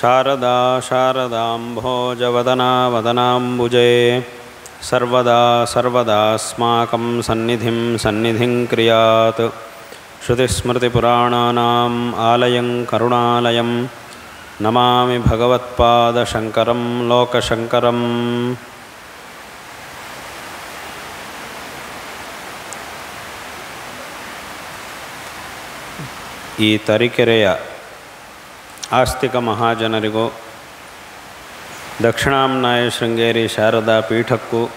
शारदा शारदाम्भोजवदना वदनाम्बुजे सर्वदा सर्वदास्माकं सन्निधिं सन्निधिं क्रियात्। श्रुतिस्मृतिपुराणानाम् आलयं करुणालयं नमामि भगवत्पादशङ्करं लोकशङ्करम्। ಈ ತರೀಕೆರೆಯ ಆಸ್ತಿಕ ಮಹಾಜನರಿಗೂ, ದಕ್ಷಿಣಾಮ್ನಾಯ ಶೃಂಗೇರಿ ಶಾರದಾ ಪೀಠಕ್ಕೂ,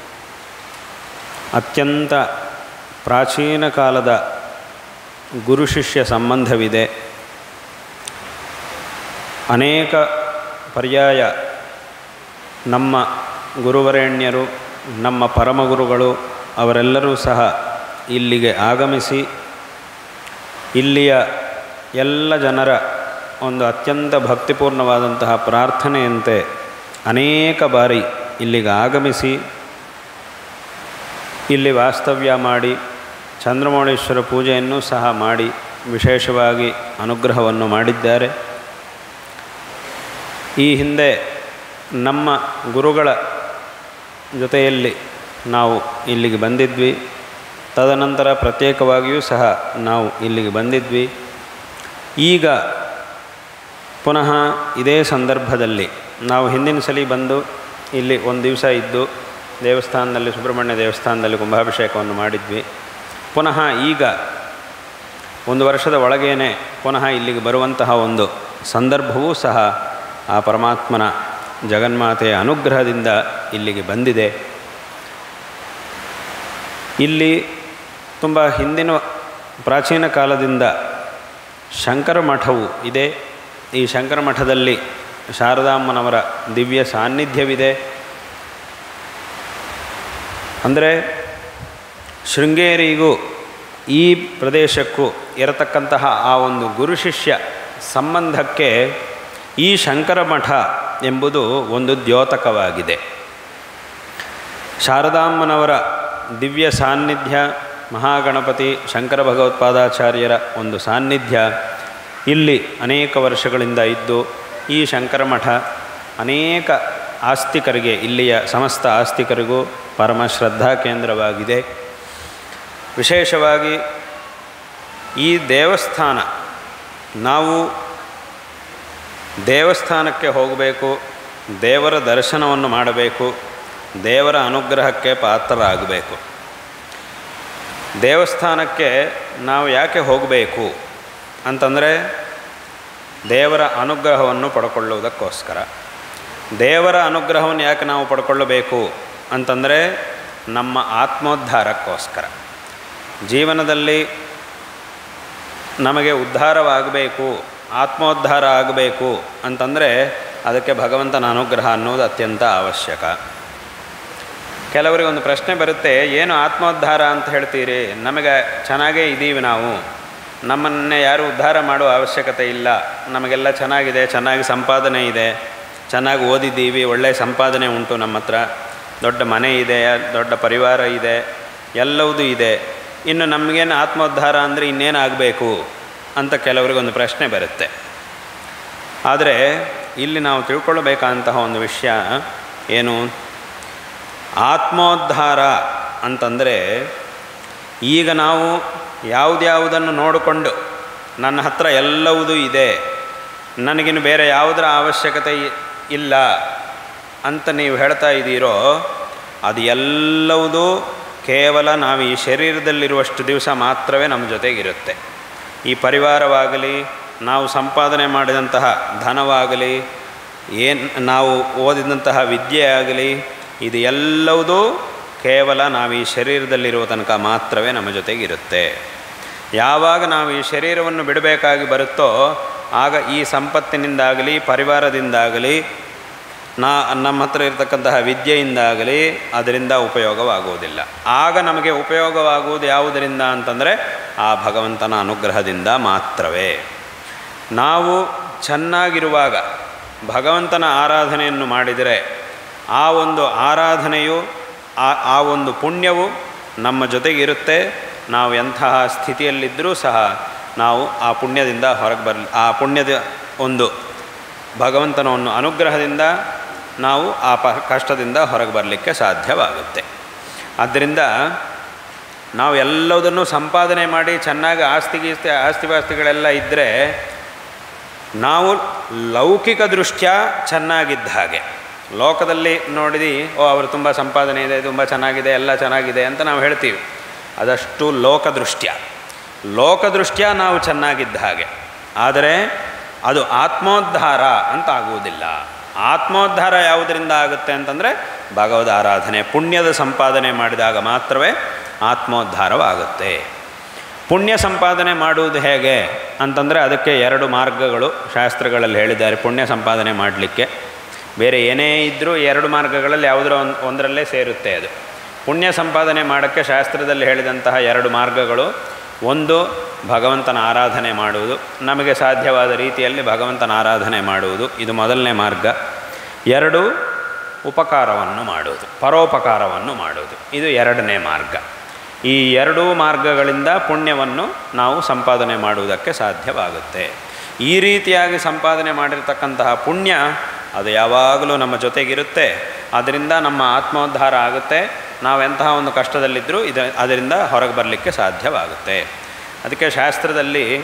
ಅತ್ಯಂತ ಪ್ರಾಚೀನ ಕಾಲದ ಗುರು ಶಿಷ್ಯ ಸಂಬಂಧವಿದೆ. ಅನೇಕ ಪರ್ಯಾಯ ನಮ್ಮ ಗುರುವರೇಣ್ಯರು, ನಮ್ಮ ಪರಮಗುರುಗಳು ಅವರೆಲ್ಲರೂ ಸಹ ಇಲ್ಲಿಗೆ ಆಗಮಿಸಿ, ಇಲ್ಲಿಯ ಎಲ್ಲ ಜನರ ಒಂದು ಅತ್ಯಂತ ಭಕ್ತಿಪೂರ್ಣವಾದಂತಹ ಪ್ರಾರ್ಥನೆಯಂತೆ ಅನೇಕ ಬಾರಿ ಇಲ್ಲಿಗೆ ಆಗಮಿಸಿ, ಇಲ್ಲಿ ವಾಸ್ತವ್ಯ ಮಾಡಿ, ಚಂದ್ರಮೌಳೇಶ್ವರ ಪೂಜೆಯನ್ನು ಸಹ ಮಾಡಿ, ವಿಶೇಷವಾಗಿ ಅನುಗ್ರಹವನ್ನು ಮಾಡಿದ್ದಾರೆ. ಈ ಹಿಂದೆ ನಮ್ಮ ಗುರುಗಳ ಜೊತೆಯಲ್ಲಿ ನಾವು ಇಲ್ಲಿಗೆ ಬಂದಿದ್ವಿ. ತದನಂತರ ಪ್ರತ್ಯೇಕವಾಗಿಯೂ ಸಹ ನಾವು ಇಲ್ಲಿಗೆ ಬಂದಿದ್ವಿ. ಈಗ ಪುನಃ ಇದೇ ಸಂದರ್ಭದಲ್ಲಿ ನಾವು ಹಿಂದಿನ ಸಲ ಬಂದು ಇಲ್ಲಿ ಒಂದು ದಿವಸ ಇದ್ದು ದೇವಸ್ಥಾನದಲ್ಲಿ, ಸುಬ್ರಹ್ಮಣ್ಯ ದೇವಸ್ಥಾನದಲ್ಲಿ ಕುಂಭಾಭಿಷೇಕವನ್ನು ಮಾಡಿದ್ವಿ. ಪುನಃ ಈಗ ಒಂದು ವರ್ಷದ ಒಳಗೇನೆ ಪುನಃ ಇಲ್ಲಿಗೆ ಬರುವಂತಹ ಒಂದು ಸಂದರ್ಭವೂ ಸಹ ಆ ಪರಮಾತ್ಮನ ಜಗನ್ಮಾತೆಯ ಅನುಗ್ರಹದಿಂದ ಇಲ್ಲಿಗೆ ಬಂದಿದೆ. ಇಲ್ಲಿ ತುಂಬ ಹಿಂದಿನ ಪ್ರಾಚೀನ ಕಾಲದಿಂದ ಶಂಕರ ಮಠವು ಇದೆ. ಈ ಶಂಕರ ಮಠದಲ್ಲಿ ಶಾರದಾಮ್ಮನವರ ದಿವ್ಯ ಸಾನ್ನಿಧ್ಯವಿದೆ. ಅಂದರೆ ಶೃಂಗೇರಿಗೂ ಈ ಪ್ರದೇಶಕ್ಕೂ ಇರತಕ್ಕಂತಹ ಆ ಒಂದು ಗುರು ಶಿಷ್ಯ ಸಂಬಂಧಕ್ಕೆ ಈ ಶಂಕರ ಮಠ ಎಂಬುದು ಒಂದು ದ್ಯೋತಕವಾಗಿದೆ. ಶಾರದಾಮ್ಮನವರ ದಿವ್ಯ ಸಾನ್ನಿಧ್ಯ, ಮಹಾಗಣಪತಿ, ಶಂಕರ ಭಗವತ್ಪಾದಾಚಾರ್ಯರ ಒಂದು ಸಾನ್ನಿಧ್ಯ ಇಲ್ಲಿ ಅನೇಕ ವರ್ಷಗಳಿಂದ ಇದ್ದು ಈ ಶಂಕರಮಠ ಅನೇಕ ಆಸ್ತಿಕರಿಗೆ, ಇಲ್ಲಿಯ ಸಮಸ್ತ ಆಸ್ತಿಕರಿಗೂ ಪರಮ ಶ್ರದ್ಧಾ ಕೇಂದ್ರವಾಗಿದೆ. ವಿಶೇಷವಾಗಿ ಈ ದೇವಸ್ಥಾನ, ನಾವು ದೇವಸ್ಥಾನಕ್ಕೆ ಹೋಗಬೇಕು, ದೇವರ ದರ್ಶನವನ್ನು ಮಾಡಬೇಕು, ದೇವರ ಅನುಗ್ರಹಕ್ಕೆ ಪಾತ್ರರಾಗಬೇಕು. ದೇವಸ್ಥಾನಕ್ಕೆ ನಾವು ಯಾಕೆ ಹೋಗಬೇಕು? ಅಂತಂದರೆ ದೇವರ ಅನುಗ್ರಹವನ್ನು ಪಡ್ಕೊಳ್ಳುವುದಕ್ಕೋಸ್ಕರ. ದೇವರ ಅನುಗ್ರಹವನ್ನು ಯಾಕೆ ನಾವು ಪಡ್ಕೊಳ್ಳಬೇಕು ಅಂತಂದರೆ ನಮ್ಮ ಆತ್ಮೋದ್ಧಾರಕ್ಕೋಸ್ಕರ. ಜೀವನದಲ್ಲಿ ನಮಗೆ ಉದ್ಧಾರವಾಗಬೇಕು, ಆತ್ಮೋದ್ಧಾರ ಆಗಬೇಕು ಅಂತಂದರೆ ಅದಕ್ಕೆ ಭಗವಂತನ ಅನುಗ್ರಹ ಅನ್ನೋದು ಅತ್ಯಂತ ಅವಶ್ಯಕ. ಕೆಲವರಿಗೆ ಒಂದು ಪ್ರಶ್ನೆ ಬರುತ್ತೆ, ಏನು ಆತ್ಮೋದ್ಧಾರ ಅಂತ ಹೇಳ್ತೀರಿ? ನಮಗೆ ಚೆನ್ನಾಗೇ ಇದ್ದೀವಿ ನಾವು. ನಮ್ಮನ್ನೇ ಯಾರು ಉದ್ಧಾರ ಮಾಡುವ ಅವಶ್ಯಕತೆ ಇಲ್ಲ. ನಮಗೆಲ್ಲ ಚೆನ್ನಾಗಿದೆ, ಚೆನ್ನಾಗಿ ಸಂಪಾದನೆ ಇದೆ. ಚೆನ್ನಾಗಿ ಓದಿದ್ದೀವಿ ಒಳ್ಳೆಯ ಸಂಪಾದನೆ ಉಂಟು ನಮ್ಮ ಹತ್ರ. ದೊಡ್ಡ ಮನೆ ಇದೆ, ದೊಡ್ಡ ಪರಿವಾರ ಇದೆ ಎಲ್ಲವುದೂ ಇದೆ. ಇನ್ನು ನಮಗೇನು ಆತ್ಮೋದ್ಧಾರ ಅಂದರೆ ಇನ್ನೇನು ಆಗಬೇಕು ಅಂತ ಕೆಲವರಿಗೊಂದು ಪ್ರಶ್ನೆ ಬರುತ್ತೆ. ಆದರೆ ಇಲ್ಲಿ ನಾವು ತಿಳ್ಕೊಳ್ಬೇಕಂತಹ ಒಂದು ವಿಷಯ ಏನು? ಆತ್ಮೋದ್ಧಾರ ಅಂತಂದರೆ ಈಗ ನಾವು ಯಾವುದ್ಯಾವುದನ್ನು ನೋಡಿಕೊಂಡು ನನ್ನ ಹತ್ರ ಎಲ್ಲವುದೂ ಇದೆ, ನನಗಿನ್ನು ಬೇರೆ ಯಾವುದರ ಅವಶ್ಯಕತೆ ಇಲ್ಲ ಅಂತ ನೀವು ಹೇಳ್ತಾ ಇದ್ದೀರೋ, ಅದು ಎಲ್ಲವುದೂ ಕೇವಲ ನಾವು ಈ ಶರೀರದಲ್ಲಿರುವಷ್ಟು ದಿವಸ ಮಾತ್ರವೇ ನಮ್ಮ ಜೊತೆಗಿರುತ್ತೆ. ಈ ಪರಿವಾರವಾಗಲಿ, ನಾವು ಸಂಪಾದನೆ ಮಾಡಿದಂತಹ ಧನವಾಗಲಿ, ಏನು ನಾವು ಓದಿದಂತಹ ವಿದ್ಯೆ ಆಗಲಿ, ಇದು ಎಲ್ಲವುದೂ ಕೇವಲ ನಾವು ಈ ಶರೀರದಲ್ಲಿರುವ ತನಕ ಮಾತ್ರವೇ ನಮ್ಮ ಜೊತೆಗಿರುತ್ತೆ. ಯಾವಾಗ ನಾವು ಈ ಶರೀರವನ್ನು ಬಿಡಬೇಕಾಗಿ ಬರುತ್ತೋ, ಆಗ ಈ ಸಂಪತ್ತಿನಿಂದಾಗಲಿ, ಪರಿವಾರದಿಂದಾಗಲಿ, ನಾ, ನಮ್ಮ ಹತ್ರ ಇರತಕ್ಕಂತಹ ವಿದ್ಯೆಯಿಂದಾಗಲಿ ಅದರಿಂದ ಉಪಯೋಗವಾಗುವುದಿಲ್ಲ. ಆಗ ನಮಗೆ ಉಪಯೋಗವಾಗುವುದು ಯಾವುದರಿಂದ ಅಂತಂದರೆ, ಆ ಭಗವಂತನ ಅನುಗ್ರಹದಿಂದ ಮಾತ್ರವೇ. ನಾವು ಚೆನ್ನಾಗಿರುವಾಗ ಭಗವಂತನ ಆರಾಧನೆಯನ್ನು ಮಾಡಿದರೆ, ಆ ಒಂದು ಆರಾಧನೆಯು ಆ ಆ ಒಂದು ಪುಣ್ಯವು ನಮ್ಮ ಜೊತೆಗಿರುತ್ತೆ ನಾವು ಎಂತಹ ಸ್ಥಿತಿಯಲ್ಲಿದ್ದರೂ ಸಹ ನಾವು ಆ ಪುಣ್ಯದಿಂದ ಹೊರಗೆ ಬರಲಿ ಆ ಪುಣ್ಯದ ಒಂದು ಭಗವಂತನ ಒಂದು ಅನುಗ್ರಹದಿಂದ ನಾವು ಆ ಪ, ಕಷ್ಟದಿಂದ ಹೊರಗೆ ಬರಲಿಕ್ಕೆ ಸಾಧ್ಯವಾಗುತ್ತೆ. ಆದ್ದರಿಂದ ನಾವು ಎಲ್ಲದನ್ನು ಸಂಪಾದನೆ ಮಾಡಿ ಚೆನ್ನಾಗಿ ಆಸ್ತಿ ಗೀಸ್ತಿ, ಆಸ್ತಿ ಪಾಸ್ತಿಗಳೆಲ್ಲ ಇದ್ದರೆ ನಾವು ಲೌಕಿಕ ದೃಷ್ಟ್ಯ ಚೆನ್ನಾಗಿದ್ದ ಹಾಗೆ. ಲೋಕದಲ್ಲಿ ನೋಡಿದಿ, ಓ, ಅವರು ತುಂಬ ಸಂಪಾದನೆ ಇದೆ, ತುಂಬ ಚೆನ್ನಾಗಿದೆ, ಎಲ್ಲ ಚೆನ್ನಾಗಿದೆ ಅಂತ ನಾವು ಹೇಳ್ತೀವಿ. ಅದಷ್ಟು ಲೋಕದೃಷ್ಟ್ಯ. ಲೋಕದೃಷ್ಟ್ಯ ನಾವು ಚೆನ್ನಾಗಿದ್ದ ಹಾಗೆ. ಆದರೆ ಅದು ಆತ್ಮೋದ್ಧಾರ ಅಂತ ಆಗುವುದಿಲ್ಲ. ಆತ್ಮೋದ್ಧಾರ ಯಾವುದರಿಂದ ಆಗುತ್ತೆ ಅಂತಂದರೆ, ಭಗವದ್ ಆರಾಧನೆ, ಪುಣ್ಯದ ಸಂಪಾದನೆ ಮಾಡಿದಾಗ ಮಾತ್ರವೇ ಆತ್ಮೋದ್ಧಾರವಾಗುತ್ತೆ. ಪುಣ್ಯ ಸಂಪಾದನೆ ಮಾಡುವುದು ಹೇಗೆ ಅಂತಂದರೆ, ಅದಕ್ಕೆ ಎರಡು ಮಾರ್ಗಗಳು ಶಾಸ್ತ್ರಗಳಲ್ಲಿ ಹೇಳಿದ್ದಾರೆ. ಪುಣ್ಯ ಸಂಪಾದನೆ ಮಾಡಲಿಕ್ಕೆ. ಬೇರೆ ಏನೇ ಇದ್ದರೂ ಎರಡು ಮಾರ್ಗಗಳಲ್ಲಿ ಯಾವುದರ ಒಂದು, ಒಂದರಲ್ಲೇ ಸೇರುತ್ತೆ ಅದು. ಪುಣ್ಯ ಸಂಪಾದನೆ ಮಾಡೋಕ್ಕೆ ಶಾಸ್ತ್ರದಲ್ಲಿ ಹೇಳಿದಂತಹ ಎರಡು ಮಾರ್ಗಗಳು. ಒಂದು, ಭಗವಂತನ ಆರಾಧನೆ ಮಾಡುವುದು. ನಮಗೆ ಸಾಧ್ಯವಾದ ರೀತಿಯಲ್ಲಿ ಭಗವಂತನ ಆರಾಧನೆ ಮಾಡುವುದು. ಇದು ಮೊದಲನೇ ಮಾರ್ಗ. ಎರಡು, ಉಪಕಾರವನ್ನು ಮಾಡುವುದು. ಪರೋಪಕಾರವನ್ನು ಮಾಡುವುದು. ಇದು ಎರಡನೇ ಮಾರ್ಗ. ಈ ಎರಡೂ ಮಾರ್ಗಗಳಿಂದ ಪುಣ್ಯವನ್ನು ನಾವು ಸಂಪಾದನೆ ಮಾಡುವುದಕ್ಕೆ ಸಾಧ್ಯವಾಗುತ್ತೆ. ಈ ರೀತಿಯಾಗಿ ಸಂಪಾದನೆ ಮಾಡಿರ್ತಕ್ಕಂತಹ ಪುಣ್ಯ ಅದು ಯಾವಾಗಲೂ ನಮ್ಮ ಜೊತೆಗಿರುತ್ತೆ. ಅದರಿಂದ ನಮ್ಮ ಆತ್ಮೋದ್ಧಾರ ಆಗುತ್ತೆ. ನಾವೆಂತಹ ಒಂದು ಕಷ್ಟದಲ್ಲಿದ್ದರೂ ಇದು, ಅದರಿಂದ ಹೊರಗೆ ಬರಲಿಕ್ಕೆ ಸಾಧ್ಯವಾಗುತ್ತೆ. ಅದಕ್ಕೆ ಶಾಸ್ತ್ರದಲ್ಲಿ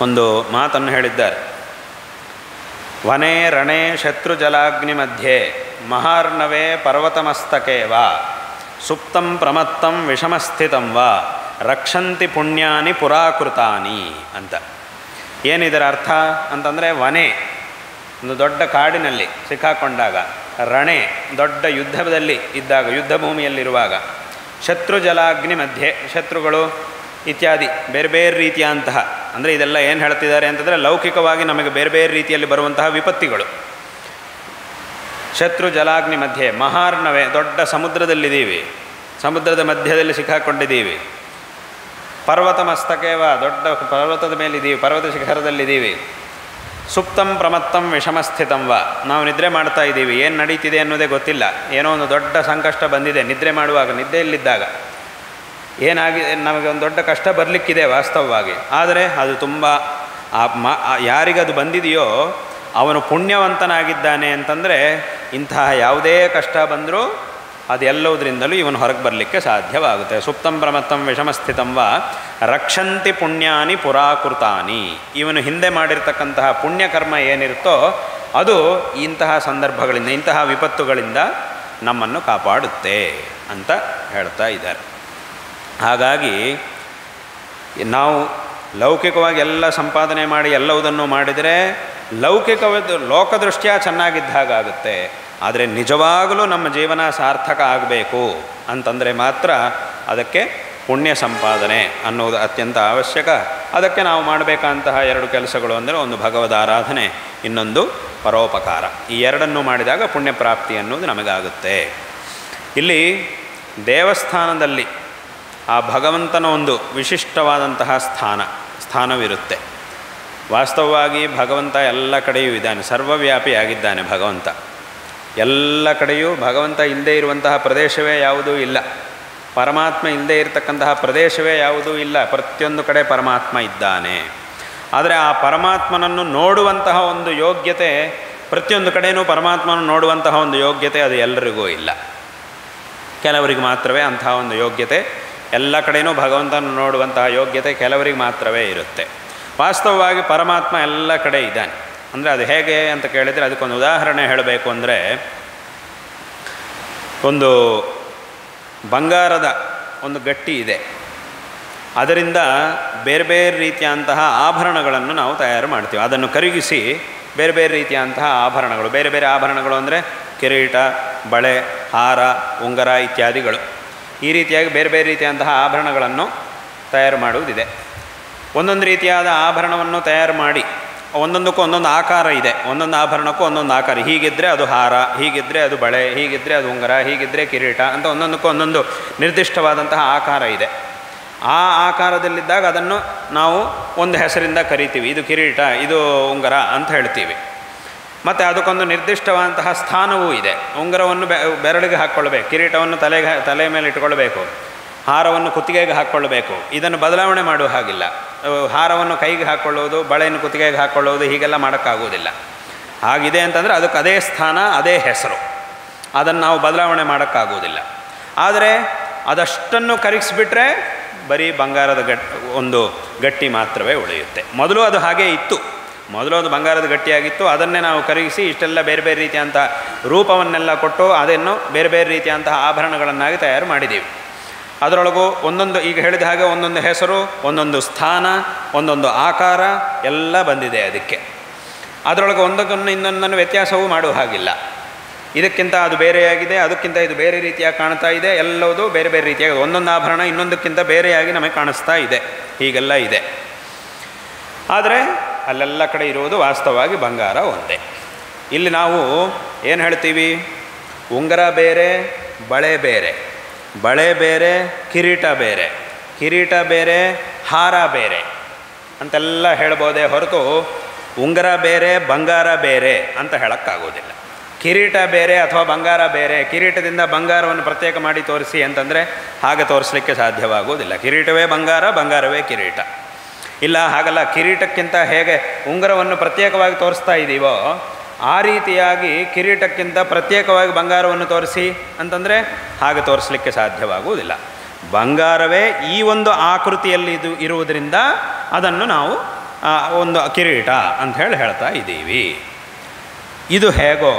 ಒಂದು ಮಾತನ್ನು ಹೇಳಿದ್ದಾರೆ. ವನೇ ರಣೇ ಶತ್ರು ಜಲಾಗ್ನಿ ಮಧ್ಯೆ ಮಹಾರ್ಣವೇ ಪರ್ವತಮಸ್ತಕೆ ವಾ. ಸುಪ್ತಂ ಪ್ರಮತ್ತಂ ವಿಷಮಸ್ಥಿತಂ ವಾ. ರಕ್ಷಂತಿ ಪುಣ್ಯಾನಿ ಪುರಾಕೃತಾನಿ ಅಂತ. ಏನಿದರ ಅರ್ಥ ಅಂತಂದರೆ ವನೆ ಒಂದು ದೊಡ್ಡ ಕಾಡಿನಲ್ಲಿ ಸಿಕ್ಕಾಕೊಂಡಾಗ, ರಣೆ ದೊಡ್ಡ ಯುದ್ಧದಲ್ಲಿ ಇದ್ದಾಗ ಯುದ್ಧ ಭೂಮಿಯಲ್ಲಿರುವಾಗ ಶತ್ರು ಜಲಾಗ್ನಿ ಮಧ್ಯೆ, ಶತ್ರುಗಳು ಇತ್ಯಾದಿ ಬೇರೆ ಬೇರೆ ರೀತಿಯಂತಹ, ಅಂದರೆ ಇದೆಲ್ಲ ಏನು ಹೇಳ್ತಿದ್ದಾರೆ ಅಂತಂದರೆ ಲೌಕಿಕವಾಗಿ ನಮಗೆ ಬೇರೆ ಬೇರೆ ರೀತಿಯಲ್ಲಿ ಬರುವಂತಹ ವಿಪತ್ತಿಗಳು. ಶತ್ರು ಜಲಾಗ್ನಿ ಮಧ್ಯೆ, ಮಹಾರ್ಣವೇ, ದೊಡ್ಡ ಸಮುದ್ರದಲ್ಲಿದ್ದೀವಿ, ಸಮುದ್ರದ ಮಧ್ಯದಲ್ಲಿ ಸಿಕ್ಕಾಕೊಂಡಿದ್ದೀವಿ ಪರ್ವತ ಮಸ್ತಕೇವ ದೊಡ್ಡ ಪರ್ವತದ ಮೇಲಿದ್ದೀವಿ, ಪರ್ವತ ಶಿಖರದಲ್ಲಿದ್ದೀವಿ ಸುಪ್ತಂ ಪ್ರಮತ್ತಂ ವಿಷಮಸ್ಥಿತಂ ವ. ನಾವು ನಿದ್ರೆ ಮಾಡ್ತಾ ಇದ್ದೀವಿ. ಏನು ನಡೀತಿದೆ ಅನ್ನೋದೇ ಗೊತ್ತಿಲ್ಲ. ಏನೋ ಒಂದು ದೊಡ್ಡ ಸಂಕಷ್ಟ ಬಂದಿದೆ. ನಿದ್ರೆ ಮಾಡುವಾಗ ನಿದ್ದೆಯಲ್ಲಿದ್ದಾಗ ಏನಾಗಿದೆ ನಮಗೆ ಒಂದು ದೊಡ್ಡ ಕಷ್ಟ ಬರಲಿಕ್ಕಿದೆ ವಾಸ್ತವವಾಗಿ. ಆದರೆ ಅದು ತುಂಬ, ಆ ಮ ಯಾರಿಗದು ಬಂದಿದೆಯೋ, ಅವನು ಪುಣ್ಯವಂತನಾಗಿದ್ದಾನೆ ಅಂತಂದರೆ ಇಂತಹ ಯಾವುದೇ ಕಷ್ಟ ಬಂದರೂ ಅದೆಲ್ಲವುದರಿಂದಲೂ ಇವನು ಹೊರಗೆ ಬರಲಿಕ್ಕೆ ಸಾಧ್ಯವಾಗುತ್ತೆ. ಸುಪ್ತಂ ಪ್ರಮತ್ತಂ ವಿಷಮಸ್ಥಿತಂ ವ ರಕ್ಷಂತಿ ಪುಣ್ಯಾನಿ ಪುರಾಕೃತಾನಿ. ಇವನು ಹಿಂದೆ ಮಾಡಿರ್ತಕ್ಕಂತಹ ಪುಣ್ಯಕರ್ಮ ಏನಿರುತ್ತೋ ಅದು ಇಂತಹ ಸಂದರ್ಭಗಳಿಂದ, ಇಂತಹ ವಿಪತ್ತುಗಳಿಂದ ನಮ್ಮನ್ನು ಕಾಪಾಡುತ್ತೆ ಅಂತ ಹೇಳ್ತಾ ಇದ್ದಾರೆ. ಹಾಗಾಗಿ ನಾವು ಲೌಕಿಕವಾಗಿ ಎಲ್ಲ ಸಂಪಾದನೆ ಮಾಡಿ ಎಲ್ಲವುದನ್ನು ಮಾಡಿದರೆ ಲೌಕಿಕವಾದ ಲೋಕದೃಷ್ಟಿಯ ಚೆನ್ನಾಗಿದ್ದ ಹಾಗಾಗುತ್ತೆ. ಆದರೆ ನಿಜವಾಗಲೂ ನಮ್ಮ ಜೀವನ ಸಾರ್ಥಕ ಆಗಬೇಕು ಅಂತಂದರೆ ಮಾತ್ರ ಅದಕ್ಕೆ ಪುಣ್ಯ ಸಂಪಾದನೆ ಅನ್ನೋದು ಅತ್ಯಂತ ಅವಶ್ಯಕ. ಅದಕ್ಕೆ ನಾವು ಮಾಡಬೇಕಂತಹ ಎರಡು ಕೆಲಸಗಳು ಅಂದರೆ ಒಂದು ಭಗವದ್ ಆರಾಧನೆ, ಇನ್ನೊಂದು ಪರೋಪಕಾರ. ಈ ಎರಡನ್ನು ಮಾಡಿದಾಗ ಪುಣ್ಯ ಪ್ರಾಪ್ತಿ ಅನ್ನೋದು ನಮಗಾಗುತ್ತೆ. ಇಲ್ಲಿ ದೇವಸ್ಥಾನದಲ್ಲಿ ಆ ಭಗವಂತನ ಒಂದು ವಿಶಿಷ್ಟವಾದಂತಹ ಸ್ಥಾನ, ಸ್ಥಾನವಿರುತ್ತೆ. ವಾಸ್ತವವಾಗಿ ಭಗವಂತ ಎಲ್ಲ ಕಡೆಯೂ ಇದ್ದಾನೆ ಸರ್ವವ್ಯಾಪಿಯಾಗಿದ್ದಾನೆ ಭಗವಂತ. ಎಲ್ಲ ಕಡೆಯೂ ಭಗವಂತ ಇಲ್ಲದೇ ಇರುವಂತಹ ಪ್ರದೇಶವೇ ಯಾವುದೂ ಇಲ್ಲ. ಪರಮಾತ್ಮ ಹಿಂದೆ ಇರತಕ್ಕಂತಹ ಪ್ರದೇಶವೇ ಯಾವುದೂ ಇಲ್ಲ. ಪ್ರತಿಯೊಂದು ಕಡೆ ಪರಮಾತ್ಮ ಇದ್ದಾನೆ. ಆದರೆ ಆ ಪರಮಾತ್ಮನನ್ನು ನೋಡುವಂತಹ ಒಂದು ಯೋಗ್ಯತೆ, ಪ್ರತಿಯೊಂದು ಕಡೆಯೂ ಪರಮಾತ್ಮನ ನೋಡುವಂತಹ ಒಂದು ಯೋಗ್ಯತೆ ಅದು ಎಲ್ಲರಿಗೂ ಇಲ್ಲ. ಕೆಲವರಿಗೆ ಮಾತ್ರವೇ ಅಂತಹ ಒಂದು ಯೋಗ್ಯತೆ. ಎಲ್ಲ ಕಡೆಯೂ ಭಗವಂತನ ನೋಡುವಂತಹ ಯೋಗ್ಯತೆ ಕೆಲವರಿಗೆ ಮಾತ್ರವೇ ಇರುತ್ತೆ. ವಾಸ್ತವವಾಗಿ ಪರಮಾತ್ಮ ಎಲ್ಲ ಕಡೆ ಇದ್ದಾನೆ. ಅಂದರೆ ಅದು ಹೇಗೆ ಅಂತ ಕೇಳಿದರೆ ಅದಕ್ಕೊಂದು ಉದಾಹರಣೆ ಹೇಳಬೇಕು ಅಂದರೆ ಒಂದು ಬಂಗಾರದ ಒಂದು ಗಟ್ಟಿ ಇದೆ. ಅದರಿಂದ ಬೇರೆ ಬೇರೆ ರೀತಿಯಂತಹ ಆಭರಣಗಳನ್ನು ನಾವು ತಯಾರು ಮಾಡ್ತೀವಿ. ಅದನ್ನು ಕರಗಿಸಿ ಬೇರೆ ಬೇರೆ ರೀತಿಯಂತಹ ಆಭರಣಗಳು, ಬೇರೆ ಬೇರೆ ಆಭರಣಗಳು ಅಂದರೆ ಕಿರೀಟ, ಬಳೆ, ಹಾರ, ಉಂಗರ ಇತ್ಯಾದಿಗಳು. ಈ ರೀತಿಯಾಗಿ ಬೇರೆ ಬೇರೆ ರೀತಿಯಂತಹ ಆಭರಣಗಳನ್ನು ತಯಾರು ಮಾಡುವುದಿದೆ. ಒಂದೊಂದು ರೀತಿಯಾದ ಆಭರಣವನ್ನು ತಯಾರು ಮಾಡಿ ಒಂದೊಂದಕ್ಕೂ ಒಂದೊಂದು ಆಕಾರ ಇದೆ. ಒಂದೊಂದು ಆಭರಣಕ್ಕೂ ಒಂದೊಂದು ಆಕಾರ. ಹೀಗಿದ್ದರೆ ಅದು ಹಾರ ಹೀಗಿದ್ದರೆ ಅದು ಬಳೆ ಹೀಗಿದ್ದರೆ ಅದು ಉಂಗರ ಹೀಗಿದ್ದರೆ ಕಿರೀಟ ಅಂತ ಒಂದೊಂದಕ್ಕೂ ಒಂದೊಂದು ನಿರ್ದಿಷ್ಟವಾದಂತಹ ಆಕಾರ ಇದೆ. ಆ ಆಕಾರದಲ್ಲಿದ್ದಾಗ ಅದನ್ನು ನಾವು ಒಂದು ಹೆಸರಿಂದ ಕರಿತೀವಿ. ಇದು ಕಿರೀಟ, ಇದು ಉಂಗರ ಅಂತ ಹೇಳ್ತೀವಿ. ಮತ್ತು ಅದಕ್ಕೊಂದು ನಿರ್ದಿಷ್ಟವಾದಂತಹ ಸ್ಥಾನವೂ ಇದೆ. ಉಂಗರವನ್ನು ಬೆರಳಿಗೆ ಹಾಕ್ಕೊಳ್ಬೇಕು, ಕಿರೀಟವನ್ನು ತಲೆಗೆ, ತಲೆ ಮೇಲೆ ಇಟ್ಕೊಳ್ಬೇಕು, ಹಾರವನ್ನು ಕುತ್ತಿಗೆಗೆ ಹಾಕ್ಕೊಳ್ಬೇಕು. ಇದನ್ನು ಬದಲಾವಣೆ ಮಾಡುವ ಹಾಗಿಲ್ಲ. ಹಾರವನ್ನು ಕೈಗೆ ಹಾಕ್ಕೊಳ್ಳೋದು ಬಳೆಯನ್ನು ಕುತ್ತಿಗೆಗೆ ಹಾಕ್ಕೊಳ್ಳೋದು ಹೀಗೆಲ್ಲ ಮಾಡೋಕ್ಕಾಗೋದಿಲ್ಲ ಹಾಗಿದೆ ಅಂತಂದರೆ ಅದಕ್ಕೆ ಅದೇ ಸ್ಥಾನ, ಅದೇ ಹೆಸರು. ಅದನ್ನು ನಾವು ಬದಲಾವಣೆ ಮಾಡೋಕ್ಕಾಗೋದಿಲ್ಲ ಆದರೆ ಅದಷ್ಟನ್ನು ಕರಗಿಸ್ಬಿಟ್ರೆ ಬರೀ ಬಂಗಾರದ ಗಟ್, ಒಂದು ಗಟ್ಟಿ ಮಾತ್ರವೇ ಉಳಿಯುತ್ತೆ. ಮೊದಲು ಅದು ಹಾಗೇ ಇತ್ತು. ಮೊದಲು ಅದು ಬಂಗಾರದ ಗಟ್ಟಿಯಾಗಿತ್ತು. ಅದನ್ನೇ ನಾವು ಕರಗಿಸಿ ಇಷ್ಟೆಲ್ಲ ಬೇರೆ ಬೇರೆ ರೀತಿಯಂಥ ರೂಪವನ್ನೆಲ್ಲ ಕೊಟ್ಟು ಅದನ್ನು ಬೇರೆ ಬೇರೆ ರೀತಿಯಂತಹ ಆಭರಣಗಳನ್ನಾಗಿ ತಯಾರು ಮಾಡಿದ್ದೀವಿ. ಅದರೊಳಗೂ ಒಂದೊಂದು ಈಗ ಹೇಳಿದ ಹಾಗೆ ಒಂದೊಂದು ಹೆಸರು, ಒಂದೊಂದು ಸ್ಥಾನ, ಒಂದೊಂದು ಆಕಾರ ಎಲ್ಲ ಬಂದಿದೆ ಅದಕ್ಕೆ. ಅದರೊಳಗೆ ಒಂದಕ್ಕನ್ನು ಇನ್ನೊಂದನ್ನು ವ್ಯತ್ಯಾಸವೂ ಮಾಡುವ ಹಾಗಿಲ್ಲ. ಇದಕ್ಕಿಂತ ಅದು ಬೇರೆಯಾಗಿದೆ, ಅದಕ್ಕಿಂತ ಇದು ಬೇರೆ ರೀತಿಯಾಗಿ ಕಾಣ್ತಾ ಇದೆ ಎಲ್ಲವೂ ಬೇರೆ ಬೇರೆ ರೀತಿಯಾಗಿ ಒಂದೊಂದು ಆಭರಣ ಇನ್ನೊಂದಕ್ಕಿಂತ ಬೇರೆಯಾಗಿ ನಮಗೆ ಕಾಣಿಸ್ತಾ ಇದೆ, ಹೀಗೆಲ್ಲ ಇದೆ. ಆದರೆ ಅಲ್ಲೆಲ್ಲ ಕಡೆ ಇರುವುದು ವಾಸ್ತವವಾಗಿ ಬಂಗಾರ ಒಂದೇ. ಇಲ್ಲಿ ನಾವು ಏನು ಹೇಳ್ತೀವಿ? ಉಂಗರ ಬೇರೆ, ಬಳೆ ಬೇರೆ. ಬಳೆ ಬೇರೆ, ಕಿರೀಟ ಬೇರೆ. ಕಿರೀಟ ಬೇರೆ, ಹಾರ ಬೇರೆ. ಅಂತೆಲ್ಲ ಹೇಳ್ಬೋದೇ ಹೊರತು ಉಂಗರ ಬೇರೆ, ಬಂಗಾರ ಬೇರೆ ಅಂತ ಹೇಳೋಕ್ಕಾಗೋದಿಲ್ಲ. ಕಿರೀಟ ಬೇರೆ ಅಥವಾ ಬಂಗಾರ ಬೇರೆ, ಕಿರೀಟದಿಂದ ಬಂಗಾರವನ್ನು ಪ್ರತ್ಯೇಕ ಮಾಡಿ ತೋರಿಸಿ ಅಂತಂದರೆ ಹಾಗೆ ತೋರಿಸಲಿಕ್ಕೆ ಸಾಧ್ಯವಾಗುವುದಿಲ್ಲ ಕಿರೀಟವೇ ಬಂಗಾರ, ಬಂಗಾರವೇ ಕಿರೀಟ. ಇಲ್ಲ, ಹಾಗಲ್ಲ, ಕಿರೀಟಕ್ಕಿಂತ ಹೇಗೆ ಉಂಗರವನ್ನು ಪ್ರತ್ಯೇಕವಾಗಿ ತೋರಿಸ್ತಾ ಇದ್ದೀವೋ ಆ ರೀತಿಯಾಗಿ ಕಿರೀಟಕ್ಕಿಂತ ಪ್ರತ್ಯೇಕವಾಗಿ ಬಂಗಾರವನ್ನು ತೋರಿಸಿ ಅಂತಂದರೆ ಹಾಗೆ ತೋರಿಸಲಿಕ್ಕೆ ಸಾಧ್ಯವಾಗುವುದಿಲ್ಲ. ಬಂಗಾರವೇ ಈ ಒಂದು ಆಕೃತಿಯಲ್ಲಿ ಇದು ಇರುವುದರಿಂದ ಅದನ್ನು ನಾವು ಒಂದು ಕಿರೀಟ ಅಂತ ಹೇಳಿ ಹೇಳ್ತಾ ಇದ್ದೀವಿ. ಇದು ಹೇಗೋ